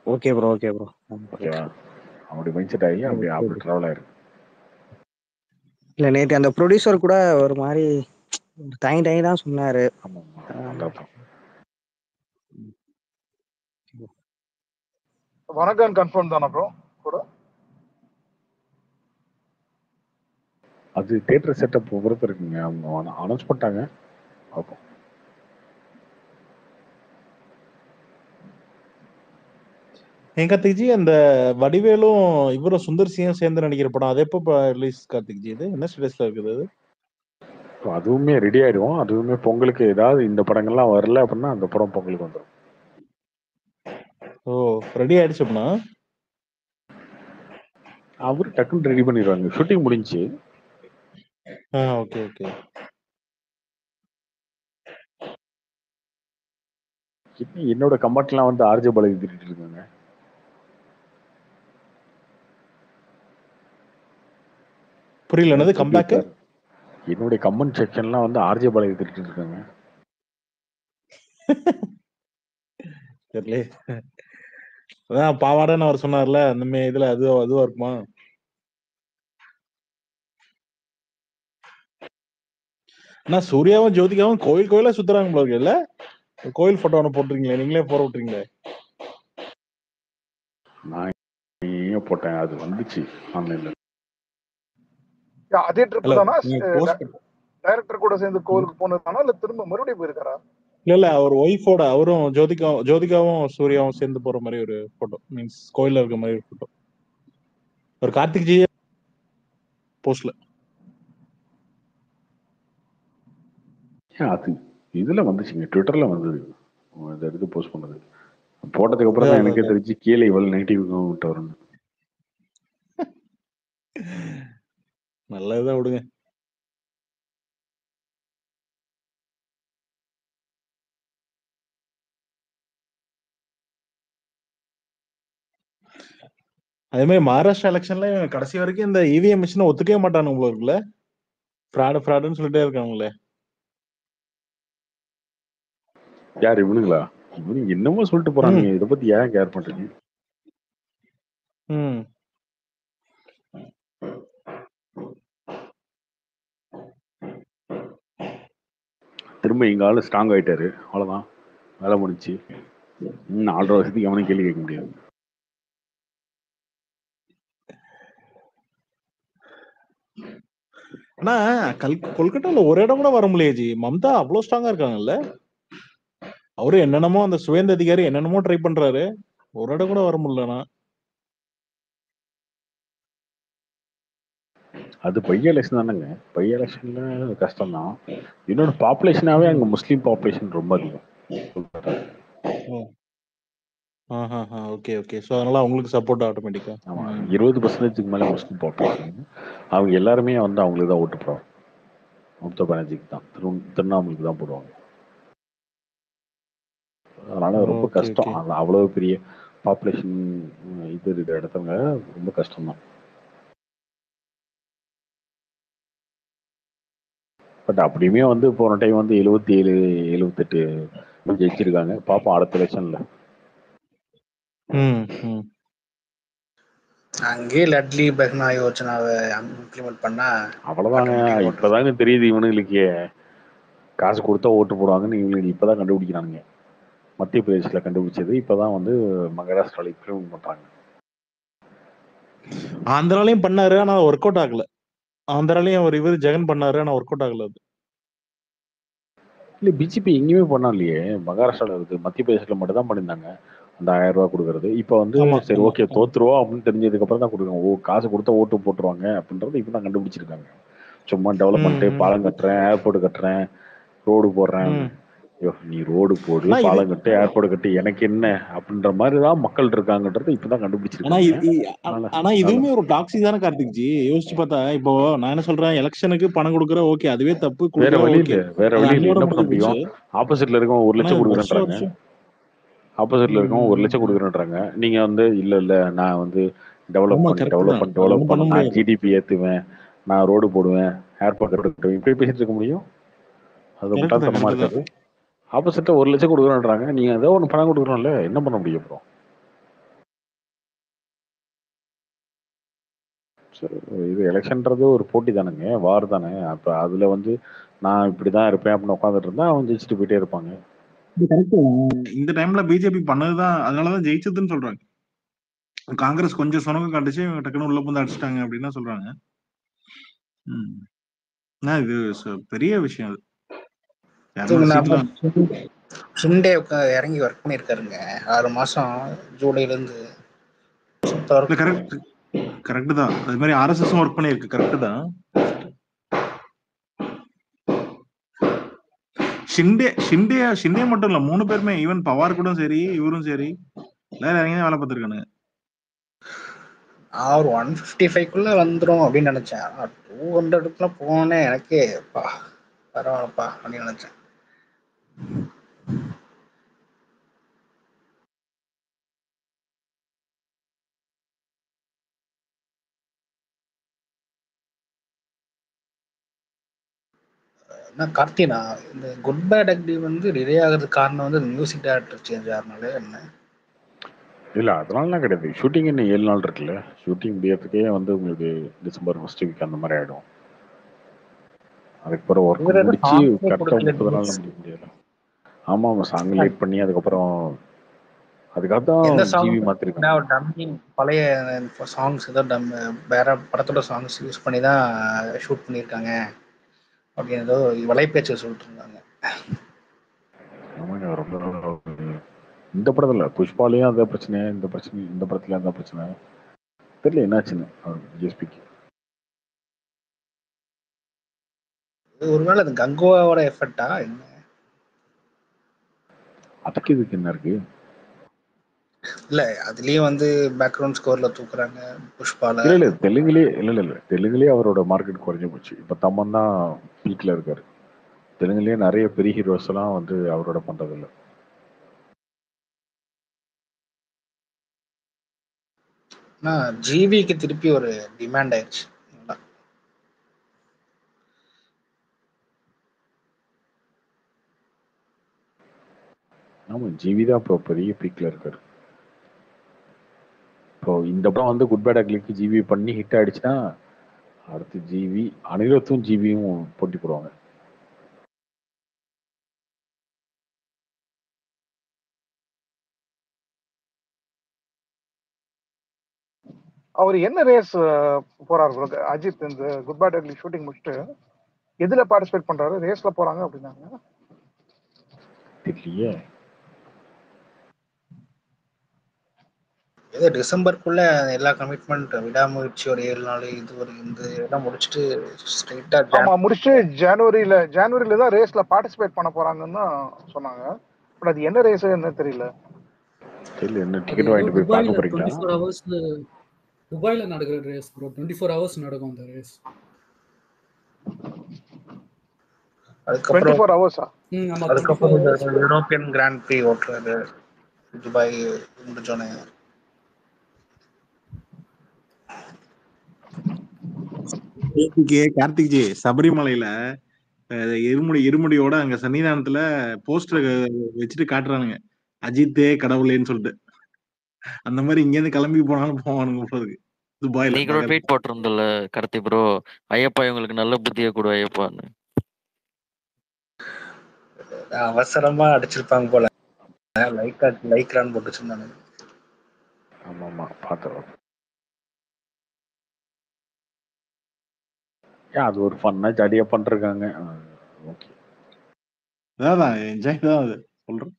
ஓகே ப்ரோ ஓகே ப்ரோ ஓகேவா அப்படி மைண்ட் செட் ஆகி அப்படி அப்படி ட்ராவல் ஆயிருக்கு இல்ல நேத்து அந்த ப்ரொடியூசர் கூட ஒரு மாதிரி தயங்கி தயங்கி தான் சொன்னாரு. வணக்கம் கன்ஃபார்ம் தானே ப்ரோ கூட? அது தேட்டர் செட்டப் பொறுத்து இருக்குங்க அவங்க அனௌன்ஸ் பண்ணிட்டாங்க. பார்ப்போம். ஏன் கார்த்திக்ஜி? அந்த வடிவேலும் இவரும் சுந்தர் சியும் சேர்ந்து நடிக்கிற படம். அது எப்போ ரிலீஸ் கார்த்திக்ஜி இது? என்ன ஸ்டேட்டஸ்ல இருக்குது அது? அதுவுமே ரெடி ஆயிடும். அதுவுமே பொங்கலுக்கு ஏதாவது இந்த படங்கள்லாம் வரல அப்படின்னா அந்த படம் பொங்கலுக்கு வந்துடும் ஓ ரெடி ஆயிடுச்சு அப்படின்னா? அவர் டக்குன்னு ரெடி பண்ணிடுவாங்க. ஷூட்டிங் முடிஞ்சு. ஆ ஓகே ஓகே என்னோட கமெண்ட்லாம் வந்து ஆர்ஜே பாலாஜி திட்டிட்டு இருக்காங்க. புரியல என்னது கம்பேக் என்னுடைய கமெண்ட் செக்ஷன்லாம் வந்து ஆர்ஜே பாலாஜி திட்டிட்டு இருக்காங்க. தெரியல அதான் பாவாடன்னு அவர் சொன்னார்ல அந்த மே இதுல அது அதுவா இருக்குமா? ஆனா சூர்யாவும் ஜோதிகாவும் கோயில் கோயிலா சுத்துறாங்க போல இருக்கு இல்ல? ஒரு கோயில் போட்டோ ஒன்று போட்டுருக்கீங்களே நீங்களே போட விட்டுறீங்களே? நான் ஏன் போட்டேன் அது வந்துச்சு ஆன்லைன்ல அதே ட்ரிப் தானா? டைரக்டர் கூட சேர்ந்து கோவிலுக்கு போனது தானா இல்ல திரும்ப மறுபடியும் போயிருக்காரா? இல்ல இல்ல அவர் ஒய்ஃபோட அவரும் ஜோதிகா ஜோதிகாவும் சூர்யாவும் சேர்ந்து போற மாதிரி ஒரு போட்டோ மீன்ஸ் கோயில்ல இருக்க மாதிரி ஒரு போட்டோ ஒரு கார்த்திக் ஜி போஸ்ட்ல அது இதுல வந்துச்சுங்க? ட்விட்டர்ல வந்தது. இந்த எடுத்து போஸ்ட் பண்ணது. போட்டதுக்கு அப்புறம் தான் எனக்கே தெரிஞ்சு கீழே இவ்வளவு நெகட்டிவ் கமெண்ட் வரும்னு நல்லதுதான் விடுங்க. அதே மாதிரி மகாராஷ்டிரா எலெக்ஷன்ல கடைசி வரைக்கும் இந்த இவிஎம் மிஷினை ஒத்துக்கவே மாட்டானுங்க போல இருக்குல்ல? ஃப்ராடு ஃப்ராடுன்னு சொல்லிட்டே இருக்காங்களே யார் இவனுங்களா? இவனுங்க என்னமோ சொல்லிட்டு போறானுங்க. இதை பத்தி ஏன் கேர் பண்றீங்க? ம். திரும்ப எங்க ஆளு ஸ்ட்ராங் ஆயிட்டாரு. அவ்வளவுதான். வேலை முடிச்சு இன்னும் நாலரை வருஷத்துக்கு எவனும் கேள்வி கேட்க முடியாது. ஆனா கல் கொல்கட்டால ஒரு இடம் கூட வர முடியல மம்தா அவ்வளவு ஸ்ட்ராங்கா இருக்காங்கல்ல. அவரு என்னென்னமோ அந்த சுவேந்த அதிகாரி என்னென்னமோ ட்ரை பண்றாரு. ஒரு இடம் கூட வர முடியலண்ணா. அது பைய எலெக்ஷன் தானேங்க. பைய எலெக்ஷன்ல கஷ்டம் தான் இன்னொன்று பாப்புலேஷனாவே அங்க முஸ்லீம் பாப்புலேஷன் ரொம்ப அதிகம். Okay okay. ஸோ அதனால அவங்களுக்கு சப்போர்ட் ஆட்டோமேட்டிக்கா ஆமா. இருபது பர்சன்டேஜுக்கு மேல முஸ்லீம் பாப்புலேஷன் அவங்க எல்லாருமே வந்து அவங்களுக்கு தான் ஓட்டு போடுவாங்க. மம்தா பானர்ஜிக்கு தான். திரு திருவண்ணாமலைக்கு தான் போடுவாங்க. அதனால ரொம்ப கஷ்டம். ஓகே. அது அவ்வளோ பெரிய பாப்புலேஷன் இது இருக்கிற இடத்துங்க ரொம்ப கஷ்டம் தான் பட் அப்படியுமே வந்து போன டைம் வந்து எழுபத்தி ஏழு எழுபத்தெட்டு ஜெயிச்சிருக்காங்க. பார்ப்போம் அடுத்த எலெக்ஷன்ல ம் ம். அங்கேயே லட்லி பெஹ்னா யோஜனாவை இம்ப்ளிமெண்ட் பண்ணா அவ்வளவுதாங்க. இப்பதாங்க தெரியுது இவனுங்களுக்கு. காசு கொடுத்தா ஓட்டு போடுவாங்கன்னு இவங்களுக்கு இப்பதான் கண்டுபிடிக்கிறானுங்க. மத்திய பிரதேசில் கண்டுபிடிச்சது. இப்பதான் வந்து மகாராஷ்டிரால இம்ப்ளிமெண்ட் பண்றாங்க. ஆந்திராலையும் பண்ணாரு ஆனா ஒர்க் அவுட் ஆகல. ஆந்திராலையும் அவர் இவர் ஜெகன் பண்ணாரு ஆனா ஒர்க் அவுட் ஆகல அது. இல்ல பிஜேபி எங்கேயுமே பண்ணா இல்லையே மகாராஷ்டிரால இருக்கு. மத்திய பிரதேசத்துல மட்டும் தான் பண்ணியிருந்தாங்க. அந்த ஆயிரம் ரூபாய் கொடுக்கறது. இப்போ வந்து சரி ஓகே தோத்துருவோம் அப்படின்னு தெரிஞ்சதுக்கு அப்புறம் தான் கொடுக்குறாங்க. ஓ காசு கொடுத்தா ஓட்டு போட்டுருவாங்க அப்படின்றத இப்போ தான் கண்டுபிடிச்சிருக்காங்க. சும்மா டெவலப்மெண்ட் ம் பாலம் கட்டுறேன் ஏர்போர்ட் கட்டுறேன் ரோடு போடுறேன். ஐயோ நீ ரோடு போடு பாலம் கட்டு ஏர்போர்ட் கட்டு எனக்கு என்ன அப்படின்ற மாதிரி தான் மக்கள் இருக்காங்கன்றத இப்பதான் அதனால ஆனா இதுவுமே ஒரு டாக்ஸிக் தானே கார்த்திக் ஜி. யோசிச்சு பார்த்தா இப்போ நான் என்ன சொல்றேன் எலெக்ஷனுக்கு பணம் கொடுக்குற ஓகே அதுவே தப்பு வேற கொடுக்குற வழி ஓகே இல்ல வேற அது வழி இல்ல. அன்னோட என்ன பண்ண முடியும்? ஆப்போசிட்ல இருக்கவன் ஒரு லட்சம் கொடுக்குறேன்றாங்க. ஆப்போசிட்ல ம் இருக்கவன் ஒரு லட்சம். கொடுக்குறேன்றாங்க. நீங்க வந்து இல்ல இல்ல நான் வந்து டெவலப் பண்ணி டெவலப் பண்ணி டெவலப் பண்ண நான் ஜிடிபி ஏத்துவேன் நான் ரோடு போடுவேன் ஏர்போர்ட் கட்டுவேன் இப்படி பேசிட்டு இருக்க முடியும்? அது முட்டாள்தனமா இருக்காது. ஆப்போசிட்டா ஒரு லட்சம் கொடுக்குறேன்றாங்க. நீங்க ஏதோ ஒன்று பணம் கொடுக்குறோம்ல என்ன பண்ண முடியும் அப்புறம்? சரி, இது எலெக்ஷன்ன்றது ஒரு போட்டி தானேங்க வார் தானே. அப்ப அதுல வந்து நான் இப்படிதான் இருப்பேன் அப்படின்னு உட்காந்துட்டு இருந்தா அவன் ஜெயிச்சுட்டு போயிட்டே இருப்பாங்க. கரெக்ட் இந்த டைம்ல பிஜேபி பண்ணதுதான் அதனாலதான் ஜெயிச்சதுன்னு சொல்றாங்க. காங்கிரஸ் கொஞ்சம் சுணக்கம் காட்டுச்சு இவங்க டக்குன்னு உள்ள வந்து அடிச்சிட்டாங்க அப்படின்னு சொல்றாங்க. இது பெரிய விஷயம் அது. உட்கா- இறங்கி ஒர்க் பண்ணியிருக்காருங்க ஆறு மாசம் ஜூலைல இருந்து சுத்த இல்ல ஒர்க் கரெக்ட் கரெக்ட் தான். அது மாதிரி ஆர்எஸ்எஸ் ஒர்க் பண்ணியிருக்கு கரெக்ட் தான். ஷிண்டே ஷிண்டே ஷிண்டே மட்டும் இல்ல மூணு பேருமே ஈவன் பவார் கூட சரி இவரும் சரி எல்லாரும் இறங்கி வேலை பார்த்துருக்கானுங்க. ஒரு ஒன் ஃபிஃப்டி ஃபைவ்க்குள்ள வந்துரும் அப்படின்னு நினைச்சேன். டூ ஹண்ட்ரடுக்குலாம் போனேன் எனக்கே பா பரவாயில்லப்பா அப்படின்னு நினைச்சேன். என்ன கார்த்தினா இந்த குட் பேட் அக்டி வந்து டிலே ஆகிறதுக்கு காரணம் வந்து மியூசிக் டைரக்டர் சேஞ்ச் ஆகிறனால என்ன? இல்ல அதனாலலாம் கிடையாது. ஷூட்டிங் இன்னும் ஏழு நாள் இருக்குல்ல. ஷூட்டிங் முடியறதுக்கே வந்து உங்களுக்கு டிசம்பர் ஃபர்ஸ்ட் வீக் அந்த மாதிரி ஆயிடும். அதுக்கப்புறம் ஒர்க் முடிச்சு கரெக்டாக முப்பது முடிக்க முடியாது ஆமா ஆமா சாங் லேட் பண்ணி அதுக்கப்புறம் அதுக்காக தான் ஜிவி மாத்திருக்காங்க. ஒரு டம்மி பழைய சாங்ஸ் ஏதோ டம் வேற படத்தோட சாங்ஸ் யூஸ் பண்ணி தான் ஷூட் பண்ணியிருக்காங்க. அப்படின்னு ஏதோ வலைப்பேச்சு சொல்லிட்டு இருந்தாங்க ஆமாங்க ரொம்ப. இந்த படத்துல புஷ்பாலையும் அந்த பிரச்சனை இந்த பிரச்சனை இந்த படத்துல அந்த பிரச்சனை. தெரியல என்னாச்சுன்னு ஜிஎஸ்பிக்கு ஒருவேளை அது கங்குவாவோட எஃபெக்டா என்ன? அதுக்கு இதுக்கு என்ன இருக்கு? இல்ல அதுலயும் வந்து பேக்ரவுண்ட் ஸ்கோர்ல தூக்குறாங்க புஷ்பால. இல்ல இல்ல தெலுங்குலயே இல்ல இல்ல இல்ல. தெலுங்குலயே அவரோட மார்க்கெட் குறைஞ்சு போச்சு. இப்ப தம்மன் தான் பீக்ல இருக்காரு. தெலுங்குலயே நிறைய பெரிய ஹீரோஸ் எல்லாம் வந்து அவரோட பண்றது இல்ல ஜிவிக்கு திருப்பி ஒரு டிமாண்ட் ஆயிடுச்சு. நல்லா. ஆமா ஜிவி தான் இப்போ பெரிய பீக்ல இருக்காரு இப்போ இந்த படம் வந்து குட் பேட் அக்லிக்கு ஜிவி பண்ணி ஹிட் ஆயிடுச்சுன்னா அடுத்து ஜிவி அனிருத்தும் ஜிவியும் போட்டி போடுவாங்க அவர் என்ன ரேஸ் போறாரு bro? அஜித் இந்த குட் பேட் அக்லி ஷூட்டிங் முடிச்சுட்டு எதுல பார்ட்டிசிபேட் பண்றாரு ரேஸ்ல போறாங்க அப்படின்னாங்க தெரியலையே ஏதோ டிசம்பருக்குள்ள எல்லா கமிட்மெண்ட் விடாமுயற்சி ஒரு ஏழு நாள் இது ஒரு இந்த இதெல்லாம் முடிச்சுட்டு ஸ்ட்ரைட்டா ஆமா முடிச்சுட்டு ஜனவரியில ஜனவரியில தான் ரேஸ்ல பார்ட்டிசிபேட் பண்ண போறாங்கன்னு தான் சொன்னாங்க. பட் அது என்ன ரேஸ் என்ன தெரியல. தெரியல என்ன டிக்கெட் வாங்கிட்டு போய் பார்க்க போறீங்களா? டுவெண்ட்டி ஃபோர் ஹவர்ஸ் துபாயில நடக்கிற race bro twenty four hours நடக்கும் அந்த ரேஸ் அதுக்கப்புறம் ஃபோர் ஹவர்ஸா அதுக்கப்புறம் யூரோப்பியன் கிராண்ட் ப்ரீ ஓட்டுறாரு. துபாய் முடிச்சோன்னே கார்த்திகே கார்த்திக் ஜி சபரிமலையில இருமுடி இருமுடியோட அங்க சன்னிதானத்துல போஸ்டர் வச்சுட்டு காட்டுறானுங்க. அஜித்தே கடவுளேன்னு சொல்லிட்டு. அந்த மாதிரி இங்க இருந்து கிளம்பி போனாலும் போவானுங்க போல இருக்கு. துபாயில நீ கூட ட்வீட் போட்டிருந்தல கார்த்தி ப்ரோ ஐயப்பா இவங்களுக்கு நல்ல புத்தியை கொடு ஐயப்பான்னு. அவசரமா அடிச்சிருப்பாங்க போல. லைக் லைக்ரான்னு போட்டு வச்சிருந்தாங்க ஆமா ஆமா பார்த்தோம் அது ஒரு ஃபன்னா ஜாலியா பண்ணிருக்காங்க ஓகே அதான் என்ஜாய் தான் அது. சொல்றேன்.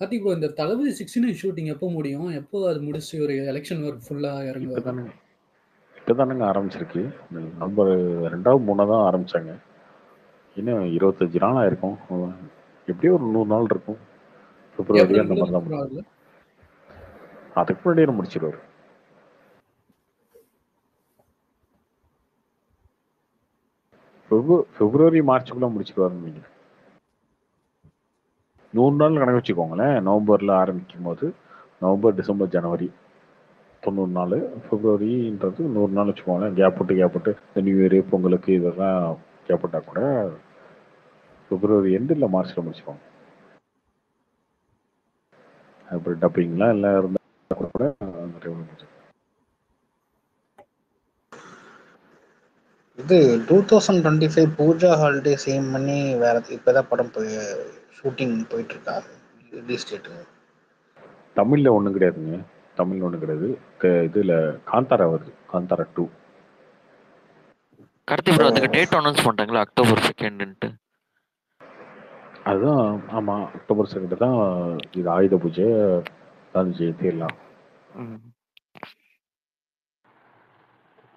கார்த்திக் ப்ரோ இந்த தளபதி சிக்ஸ்டின் ஷூட்டிங் எப்போ முடியும்? எப்போ அது முடிச்சு ஒரு எலெக்ஷன் ஒர்க் ஃபுல்லா இறங்குவாரு? இப்பதானுங்க. இப்பதானுங்க ஆரம்பிச்சிருக்கு. இந்த நவம்பர் ரெண்டாவது மூணாவது தான் ஆரம்பிச்சாங்க. இன்னும் இருபத்தஞ்சு நாள் ஆயிருக்கும். எப்படியும் ஒரு நூறு நாள் இருக்கும். பிப்ரவரி அந்த மாதிரி தான் அதுக்கு முன்னாடியே முடிச்சிருவாரு. பிப்ர- பிப்ரவரி மார்ச்சுக்குள்ள முடிச்சிருவாருன்னு நினைக்கிறேன் நூறு நாள் கணக்கு வச்சுக்கோங்களேன். நவம்பர்ல ஆரம்பிக்கும் போது நவம்பர் டிசம்பர் ஜனவரி தொண்ணூறு நாள். பிப்ரவரின்றது நூறு நாள் வச்சுக்கோங்களேன். கேப் விட்டு கேப் விட்டு இந்த நியூ இயர் பொங்கலுக்கு இதெல்லாம் கேப் விட்டா கூட பிப்ரவரி எண்டு இல்லை மார்ச்ல முடிச்சுக்கோங்க. அப்புறம் டப்பிங்லாம் எல்லாம் இருந்தா கூட அந்த டைம்ல முடிச்சிருவாங்க. இது two thousand twenty five Pooja holiday same பண்ணி வேற இப்போதான் படம் போய் ஷூட்டிங் போயிட்டு இருக்கா? ரிலீஸ் டேட்டு தமிழ்ல ஒண்ணும் கிடையாதுங்க. தமிழ்ல ஒண்ணும் கிடையாது. இதுல காந்தாரா வருது. காந்தாரா டூ கார்த்தி ப்ரோ அதுக்கு டேட் அனௌன்ஸ் பண்ணிட்டாங்களா? அக்டோபர் செகண்ட்ன்ட்டு அதுதான் ஆமா அக்டோபர் செகண்ட் தான் இது ஆயுத பூஜை காந்தி ஜெயந்தி எல்லாம்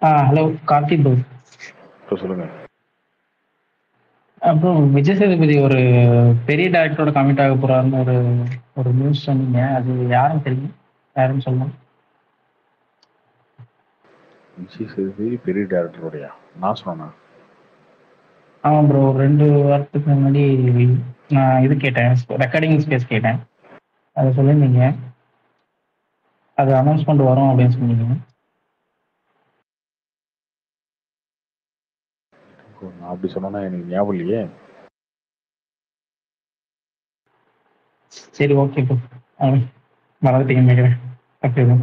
ஆ ஹலோ கார்த்திக் ப்ரோ. இப்போ சொல்லுங்க. அப்புறம் விஜய் சேதுபதி ஒரு பெரிய டேரக்டரோட கமிட் ஆக போறாருன்னு ஒரு ஒரு நியூஸ் சொன்னீங்க. அது யாரும் தெரியும்? யாரும் சொல்லலாம் விஜய் சேதுபதி பெரிய டேரக்டருடையா நான் சொன்னா ஆமாம் ப்ரோ ரெண்டு வாரத்துக்கு முன்னாடி நான் இது கேட்டேன் ரெக்கார்டிங் ஸ்பேஸ் கேட்டேன். அதை சொல்லியிருந்தீங்க. அது அனௌன்ஸ்மெண்ட் வரும் அப்படின்னு சொன்னீங்க. நான் அப்படி சொன்னா எனக்கு ஞாபகம் இல்லையே. சரி ஓகே ப்ரோ மறந்துட்டீங்கன்னு நினைக்கிறேன். ஓகே ப்ரோ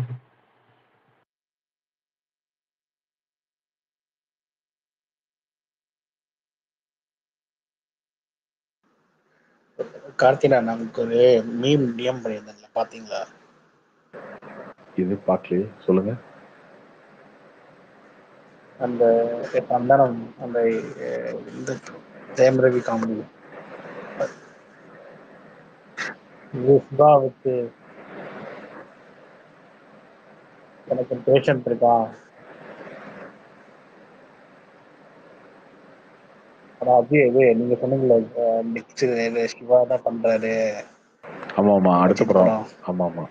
கார்த்தினா நமக்கு ஒரு மீம் டிஎம் பண்ணியிருந்தேன்ல பாத்தீங்களா? இது பார்க்கலையே சொல்லுங்க. அந்த சந்தானம் அந்த இந்த ஜெயம் ரவி காமெடி வச்சு எனக்கு பேஷண்ட் இருக்கா? அது இது. நீங்க சொன்னீங்களே நெக்ஸ்ட் சிவா தான் பண்றாரு? ஆமா ஆமா. அடுத்த படம். ஆமா ஆமா.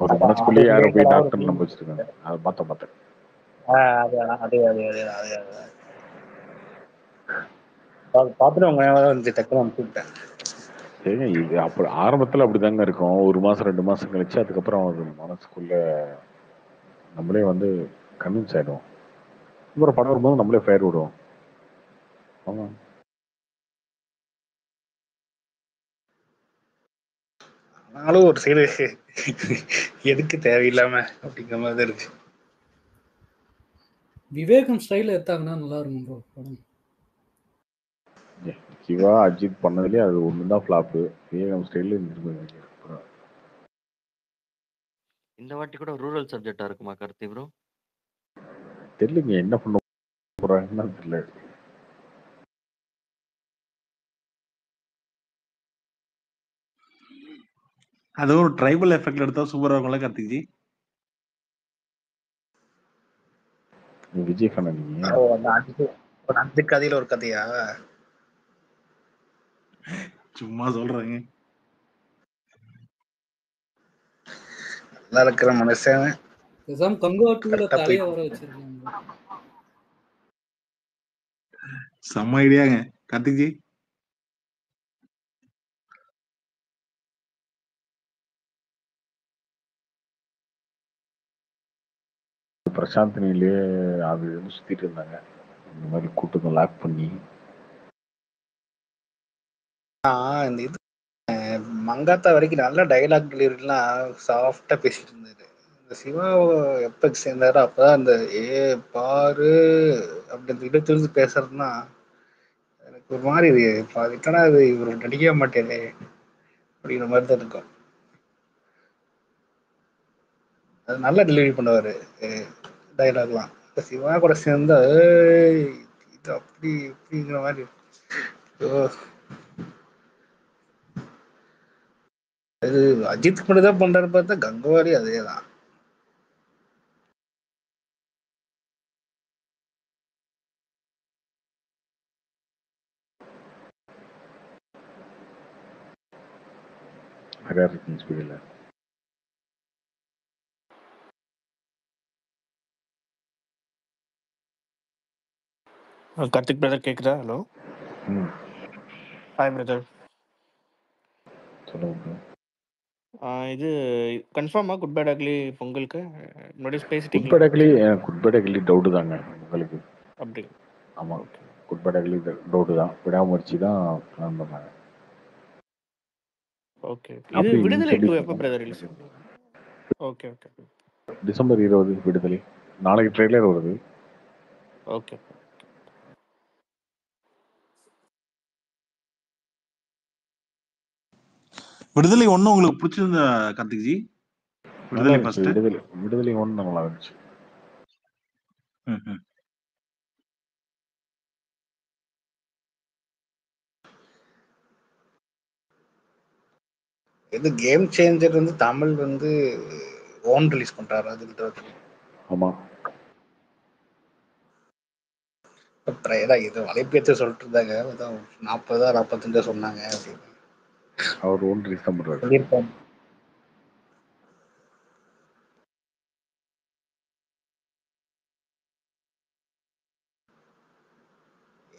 ஒரு அது யாரோ போய் டாக்டர் நம்ப வச்சிருக்காங்க. அதை பார்த்தேன் பார்த்தேன் ஆஹ் அது அதே அதே அதே பார்த்துட்டு உங்க ஞாபகம் டக்குனு அனுப்பிச்சு விட்டேன் சரிங்க இது அப்படி ஆரம்பத்துல அப்படிதாங்க இருக்கும். ஒரு மாசம் ரெண்டு மாசம் கழிச்சு அதுக்கப்புறம் அது மனசுக்குள்ள நம்மளே வந்து கன்வின்ஸ் ஆயிடுவோம். அப்புறம் படம் வரும்போது நம்மளே ஃபயர் விடுவோம். ஆமா. ஆனாலும் ஒரு சைடு எதுக்கு தேவையில்லாம அப்படிங்கிற மாதிரி இருக்கு. விவேகம் ஸ்டைல எடுத்தாங்கன்னா நல்லா இருக்கும் ப்ரோ படம். சிவா அஜித் பண்ணதுலயே அது ஒன்று தான் ஃப்ளாப்பு விவேகம் ஸ்டைலில் இருந்துருக்கு இந்த வாட்டி கூட ரூரல் சப்ஜெக்டா இருக்குமா கார்த்தி ப்ரோ தெரியலங்க என்ன பண்ண போறாங்கன்னு தெரியல. அது ஒரு ட்ரைபல் எஃபெக்ட் எடுத்தா சூப்பர் இருக்கும்ல கார்த்திக்ஜி? விஜய் ஃபேன் நீங்க அஞ்சு கதையில ஒரு கதையா? சும்மா சொல்றாங்க. நல்லா இருக்கிற மனுஷன். நிசாம் கங்கோட்டுல தலைய வர வச்சிருக்காங்க. செம்ம ஐடியாங்க கார்த்திக்ஜி? பிரசாந்தினிலே அது வந்து சுத்திட்டு இருந்தாங்க. இந்த மாதிரி கூட்டத்தை லாக் பண்ணி. இந்த இது மங்காத்தா வரைக்கும் நல்ல டைலாக் டெலிவரிலாம் சாஃப்டா பேசிட்டு இருந்தாரு. இந்த சிவா எப்ப சேர்ந்தாரோ அப்பதான் அந்த ஏ பாரு அப்படின்னு சொல்லிட்டு திரும்பி பேசுறதுன்னா எனக்கு ஒரு மாதிரி இது பாதிக்கனா அது இவர் நடிக்கவே மாட்டேனே அப்படிங்கிற மாதிரி தான் இருக்கும். அது நல்லா டெலிவரி பண்ணுவாரு டைலாக்லாம். இப்போ சிவா கூட சேர்ந்தா இது அப்படி இப்படிங்கிற மாதிரி. ஐயோ, இது அஜித் மட்டும் தான் பண்றாரு பார்த்தா கங்கவாரி அதே தான் நிறையா இருக்குன்னு ஸ்பீடில். கார்த்திக் பிரதர் கேக்குதா? ஹலோ ம். ஹாய் பிரதர் சொல்லுங்க இது கன்ஃபார்மா குட் பேட் அக்லி பொங்கலுக்கு? முன்னாடி good பேசிட்டீங்களா bad ugly good bad ugly doubt தாங்க உங்களுக்கு. அப்படி. ஆமாம் குட் பேட் அக்லி டவுட்டு தான். விடாமுயற்சி தான் பிளான் பண்ணாங்க ஓகே இது விடுதலை டூ எப்போ. Brother release okay okay. December இருபது விடுதலை. நாளைக்கு ட்ரெய்லர் வருது. ஓகே. விடுதலை ஒண்ணு உங்களுக்கு பிடிச்சிருந்த கார்த்திக் ஜி விடுதலை ஃபர்ஸ்ட் விடுதலை விடுதலை ஒன்று நல்லா இருந்துச்சு இது கேம் சேஞ்சர் வந்து தமிழ் வந்து ஓன் ரிலீஸ் பண்றாரு அதுக்கு ஆமாம் அப்புறம் இது வலைப்பேச்சு சொல்லிட்டு இருந்தாங்க. நாற்பதா நாற்பத்தஞ்சா சொன்னாங்க அப்படின்னு. அவர் ஒன் ரிலீஸ் தான்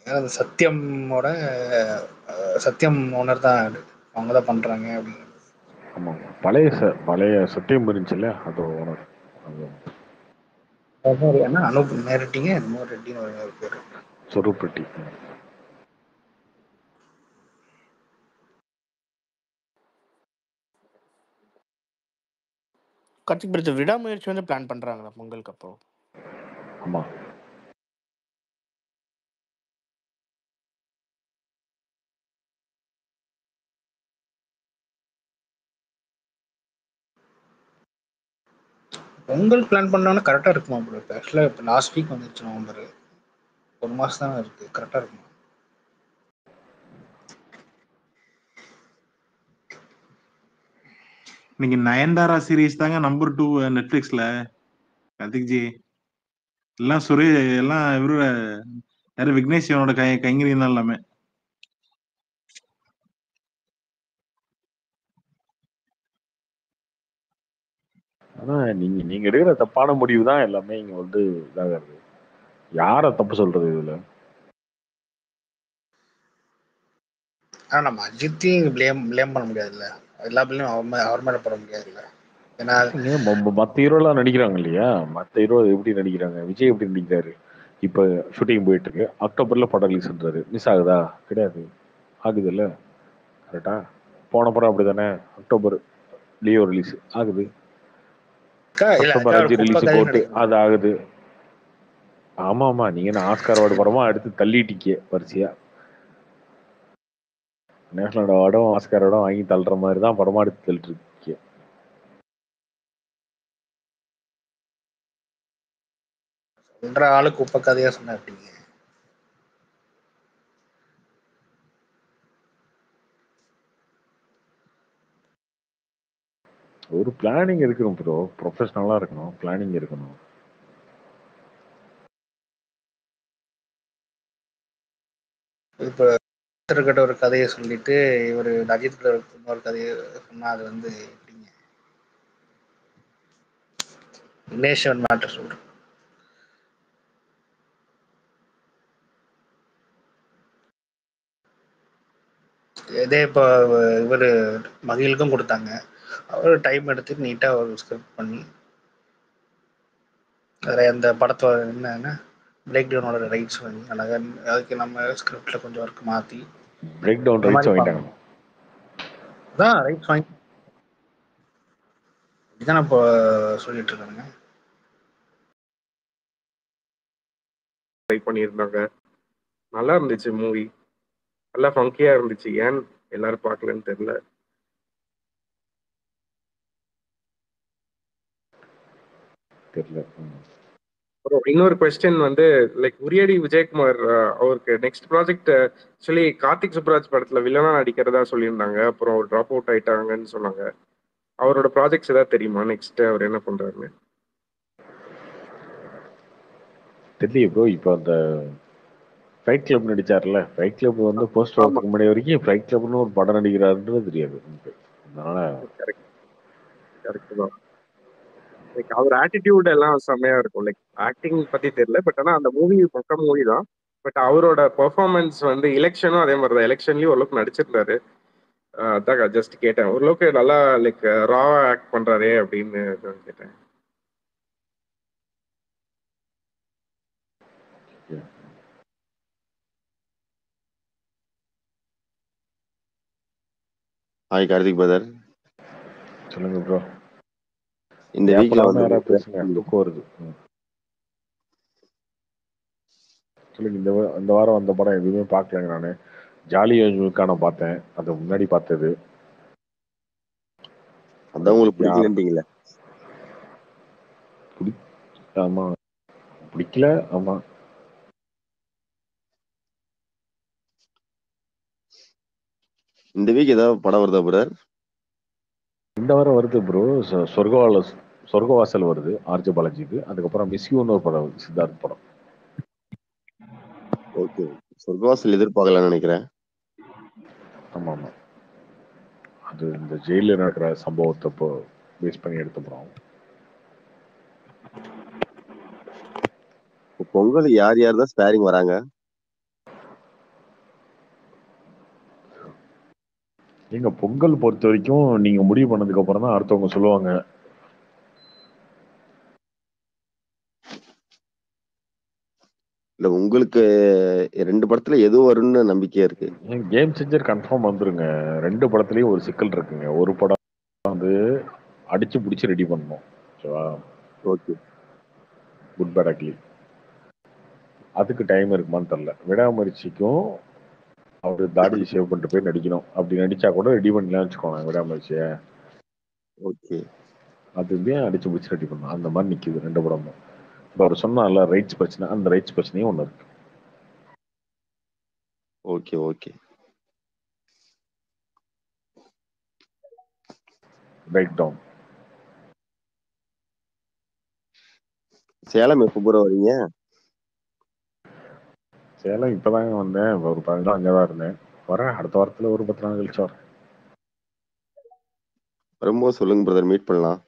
ஏன்னா அது சத்யமோட சத்யம் ஓனர் தான். அவங்க தான் பண்றாங்க அப்படின்னு. ஆமாம் பழைய ச பழைய சத்தியம் இருந்துச்சுல்ல அது ஓனர் அது. ஏன்னா அனுப் நேரட்டிங்க என்னமோ ரெட்டின்னு ஒரு ஒரு பேர். சொருப்பட்டி. கார்த்திக் பிரதர் விடாமுயற்சி வந்து பிளான் பண்றாங்களா பொங்கலுக்கு அப்போ ஆமாம் பொங்கல் பிளான் பண்ணோன்னா கரெக்டாக இருக்குமா ப்ரோ இப்போ ஆக்சுவலாக இப்போ லாஸ்ட் வீக் வந்துருச்சு நவம்பர் ஒரு மாதம் தான் இருக்கு கரெக்டாக இருக்குமா? இன்னைக்கு நயன்தாரா சீரிஸ் தாங்க நம்பர் டூ நெட்ஃபிளிக்ஸ்ல. கார்த்திக் ஜி எல்லாம் சுரே எல்லாம் இவரு யாரு விக்னேஷ் சிவனோட கை கைங்கரியம் தான் எல்லாமே. அதான் நீங்கள் நீங்கள் எடுக்கிற தப்பான முடிவு தான் எல்லாமே இங்கே வந்து இதாகிறது. யாரை தப்பு சொல்கிறது இதில்? ஆனால் நம்ம அஜித்தையும் ப்ளேம் ப்ளேம் பண்ண முடியாதுல்ல. எல்லா பிள்ளையும் அவர் அவர் மேலே போட முடியாதுல்ல. ஏன்னா மற்ற ஹீரோலாம் நடிக்கிறாங்க இல்லையா? மற்ற ஹீரோ எப்படி நடிக்கிறாங்க? விஜய் எப்படி நடிக்கிறாரு? இப்போ ஷூட்டிங் போயிட்டு இருக்கு அக்டோபரில் படம் ரிலீஸ்ன்றாரு மிஸ் ஆகுதா? கிடையாது. ஆகுதுல்ல கரெக்டா போன படம் அப்படி தானே அக்டோபர் லியோ ரிலீஸ் ஆகுது. இல்ல அக்டோபர் அஞ்சு ரிலீஸ் கதையும் அது ஆகுது. ஆமா ஆமா நீங்க ஆஸ்கார் அவார்டு படமா அடுத்து தள்ளிட்டீங்க வரிசையா? நேஷனல் அவார்டும் ஆஸ்கார் அவார்டும் வாங்கி தள்ளுற மாதிரி தான் படமா எடுத்து தள்ளிட்டு இருக்கீங்க சொல்ற ஆளு குப்பை கதையா சொன்ன ஒரு பிளானிங் இருக்கணும் ப்ரோ ப்ரொஃபஷனலா இருக்கணும். பிளானிங் இருக்கணும். இப்போ கிட்ட ஒரு கதையை சொல்லிட்டு இவர் அஜித் கிட்ட ஒரு இன்னொரு கதையை சொன்னா அது வந்து எப்படிங்க? நேஷன் மேட்டர் சொல்றேன் இதே இப்போ இவர் மகிழுக்கும் கொடுத்தாங்க. அவர் டைம் எடுத்து நீட்டாக ஒரு ஸ்கிரிப்ட் பண்ணி அதில் அந்த படத்தோட என்னன்னா பிரேக் டவுனோட ரைட்ஸ் வாங்கி அழகாக அதுக்கு நம்ம ஸ்கிரிப்டில் கொஞ்சம் ஒர்க் மாற்றி பிரேக் டவுன் ரைட்ஸ் வாங்கிட்டாங்க. அதான் ரைட்ஸ் வாங்கி இதுதான் இப்போ சொல்லிட்டு இருக்காங்க ட்ரை பண்ணியிருந்தாங்க. நல்லா இருந்துச்சு மூவி நல்லா ஃபங்கியா இருந்துச்சு. ஏன் எல்லாரும் பார்க்கலன்னு தெரியல. தெரியல. இன்னொரு கொஸ்டின் வந்து லைக் உரியடி விஜயகுமார் அவருக்கு next project actually Karthik Subbaraj படத்துல வில்லனா நடிக்கிறதா சொல்லியிருந்தாங்க. அப்புறம் அவர் ட்ராப் அவுட் ஆயிட்டாங்கன்னு சொன்னாங்க. அவரோட ப்ராஜெக்ட்ஸ் ஏதாவது தெரியுமா? நெக்ஸ்ட் அவர் என்ன பண்றாருன்னு? தெரியலையே ப்ரோ இப்போ அந்த ஃபைட் கிளப் நடிச்சார்ல? ஃபைட் கிளப் வந்து போஸ்ட் வரதுக்கு முன்னாடி வரைக்கும் ஃபைட் கிளப்னு ஒரு படம் நடிக்கிறாருன்றது தெரியாது. அதனால கரெக்ட் கரெக்ட் தான் லைக் அவர் ஆட்டிடியூட் எல்லாம் செம்மையா இருக்கும். லைக் ஆக்டிங் பத்தி தெரியல பட் ஆனா அந்த மூவி பக்க மூவி தான். பட் அவரோட பெர்ஃபார்மன்ஸ் வந்து எலெக்ஷனும் அதே மாதிரி தான் எலெக்ஷன்லயும் ஓரளவுக்கு நடிச்சிருந்தாரு. அதான் ஜஸ்ட் கேட்டேன். ஓரளவுக்கு நல்லா லைக் ராவா ஆக்ட் பண்றாரே அப்படின்னு கேட்டேன். ஹாய் கார்த்திக் பிரதர் சொல்லுங்க ப்ரோ இந்த வீக்ல வந்து வருது. சொல்லுங்க இந்த இந்த வாரம் வந்த படம் எதுவுமே பார்க்கலங்க நானு. ஜாலி யோஜுக்கான பார்த்தேன். அது முன்னாடி பார்த்தது. அதான் உங்களுக்கு பிடிக்கலன்றீங்களே பிடி ஆமா. பிடிக்கல ஆமா. இந்த வீக் ஏதாவது படம் வருதா பிரதர் இந்த வாரம் வருது ப்ரோ சொர்க்கவால சொர்க்கவாசல் வருது ஆர்ஜி பாலாஜிக்கு. அதுக்கப்புறம் மிஸ்யூன்னு ஒரு படம் சித்தார்த் படம். ஓகே சொர்க்கவாசல் எதிர்பார்க்கலாம்னு நினைக்கிறேன். ஆமா ஆமா அது இந்த ஜெயில நடக்கிற சம்பவத்தை இப்போ பேஸ் பண்ணி எடுத்த படம். பொங்கல் யார் யார் தான் ஸ்பேரிங் வராங்க? எங்க பொங்கல் பொறுத்த வரைக்கும் நீங்க முடிவு பண்ணதுக்கு அப்புறம் தான் அடுத்தவங்க சொல்லுவாங்க. இல்ல உங்களுக்கு ரெண்டு படத்துல எது வரும்னு நம்பிக்கையா இருக்கு? கேம் சேஞ்சர் கன்ஃபார்ம் வந்துருங்க. ரெண்டு படத்துலயும் ஒரு சிக்கல் இருக்குங்க. ஒரு படம் வந்து அடிச்சு பிடிச்சி ரெடி பண்ணணும். ஓகேவா ஓகே. குட் பேட் அக்லி அதுக்கு டைம் இருக்குமான்னு தெரில விடாமரிச்சிக்கும் அவர் தாடி சேவ் பண்ணிட்டு போய் நடிக்கணும். அப்படி நடிச்சா கூட ரெடி பண்ணலாம் வச்சுக்கோங்க விடாமரிச்சிய ஓகே. அது ஏன் அடிச்சு பிடிச்சி ரெடி பண்ணணும் அந்த மாதிரி நிக்குது ரெண்டு படமும். இப்போ அவர் சொன்னால ரைட்ஸ் பிரச்சனை அந்த ரைட்ஸ் பிரச்சனையும் ஒன்று இருக்கு. Okay okay. Right town Salem எப்போ பூரா வரீங்க? சேலம் இப்போதாங்க வந்தேன். ஒரு பதினஞ்சு நாள் அங்கே தான் இருந்தேன். வரேன். அடுத்த வாரத்தில் ஒரு பத்து நாள் கழிச்சு வரேன். வரும்போது சொல்லுங்க பிரதர் மீட் பண்ணலாம்.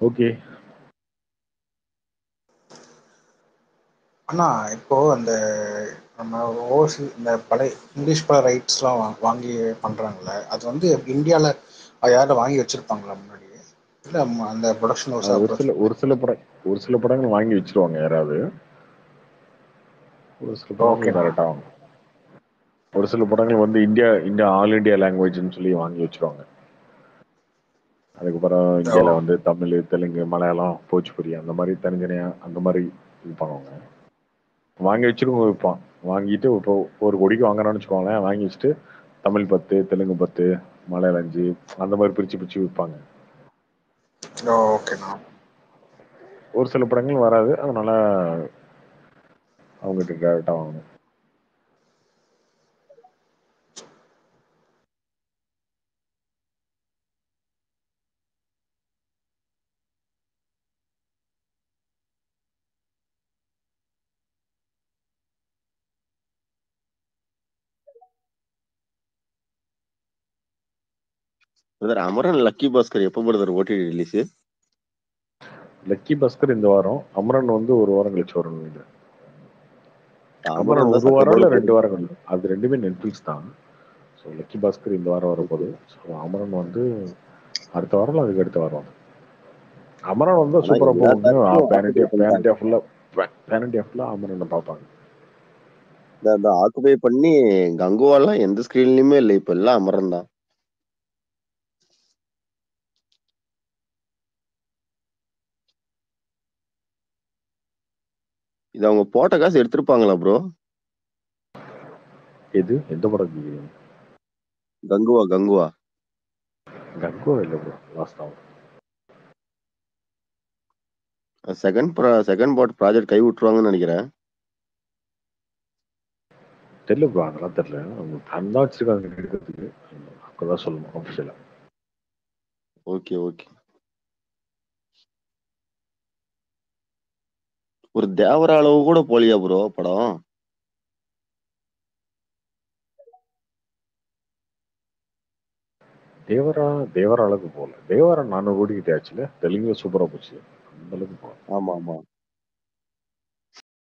ஓகே அண்ணா இப்போ அந்த நம்ம ஓவர்சி இந்த பழைய இங்கிலீஷ் பட ரைட்ஸ்லாம் வாங்கி பண்ணுறாங்கல்ல அது வந்து இந்தியாவில் யாரும் வாங்கி வச்சிருப்பாங்களா முன்னாடி? அந்த ப்ரொடக்ஷன் ஒரு சில ஒரு சில படம் ஒரு சில படங்கள் வாங்கி வச்சிருவாங்க யாராவது. ஒரு சில படங்கள் கரெக்டாக ஒரு சில படங்கள் வந்து இந்தியா இந்தியா ஆல் இந்தியா லாங்குவேஜ்னு சொல்லி வாங்கி வச்சிருவாங்க. அதுக்கப்புறம் இந்தியாவில் வந்து தமிழ் தெலுங்கு மலையாளம் போஜ்புரி அந்த மாதிரி தனித்தனியாக அந்த மாதிரி இது பண்ணுவாங்க. வாங்கி வச்சிருக்கவங்க விற்பான் வாங்கிட்டு இப்போ ஒரு கோடிக்கு வாங்குறான்னு வச்சுக்கோங்களேன் வாங்கி வச்சுட்டு தமிழ் பத்து தெலுங்கு பத்து மலையாளம் அஞ்சு அந்த மாதிரி பிரித்து பிரித்து விற்பாங்க ஓகேண்ணா ஒரு சில படங்கள் வராது அதனால அவங்களுக்கு டேரக்டா வாங்கணும். பிரதர் அமரன் லக்கி பாஸ்கர் எப்போ brother OTT release Lucky Baskhar இந்த வாரம் அமரன் வந்து ஒரு வாரம் கழிச்சு வரும் அமரன் ஒரு வாரம் இல்ல ரெண்டு வாரம் அது ரெண்டுமே நெட்ஃபிளிக்ஸ் தான். ஸோ லக்கி பாஸ்கர் இந்த வாரம் வரப்போகுது. ஸோ அமரன் வந்து அடுத்த வாரம் அதுக்கு அடுத்த வாரம். அமரன் வந்து ஆனா சூப்பரா எல்லா போகும். தரப்புலையும் பேன் இண்டியா ஆக்குபை பேன் பண்ணிட்டாங்க இண்டியா ஃபுல்லா பேன் இண்டியா ஃபுல்லா அமரனை பார்ப்பாங்க. இந்த ஆக்குபை பண்ணி கங்குவாலாம் எந்த ஸ்கிரீன்லயுமே இல்லை இப்ப எல்லாம் அமரன் தான். இது அவங்க போட்ட காசு எடுத்திருப்பாங்களா ப்ரோ எது? எந்த படம் கங்குவா கங்குவா. கங்கோ இல்லை ப்ரோ லாஸ்ட் ஆகும் செகண்ட் செகண்ட் பார்ட் ப்ராஜெக்ட் கை விட்டுருவாங்கன்னு நினைக்கிறேன். தெரியல ப்ரோ அதெல்லாம் தெரியல. அவங்க பிளான் தான் வச்சிருக்காங்க எடுக்கிறதுக்கு. அப்பதான் சொல்லணும் அஃபிஷியலா ஓகே ஓகே ஒரு தேவர அளவு கூட போலியா ப்ரோ படம்? தேவரா தேவரா அளவுக்கு போகல. தேவரா நானூறு கோடி கிட்ட ஆச்சுல? தெலுங்குல சூப்பரா போச்சு. அந்த அளவுக்கு போகல. ஆமா ஆமா.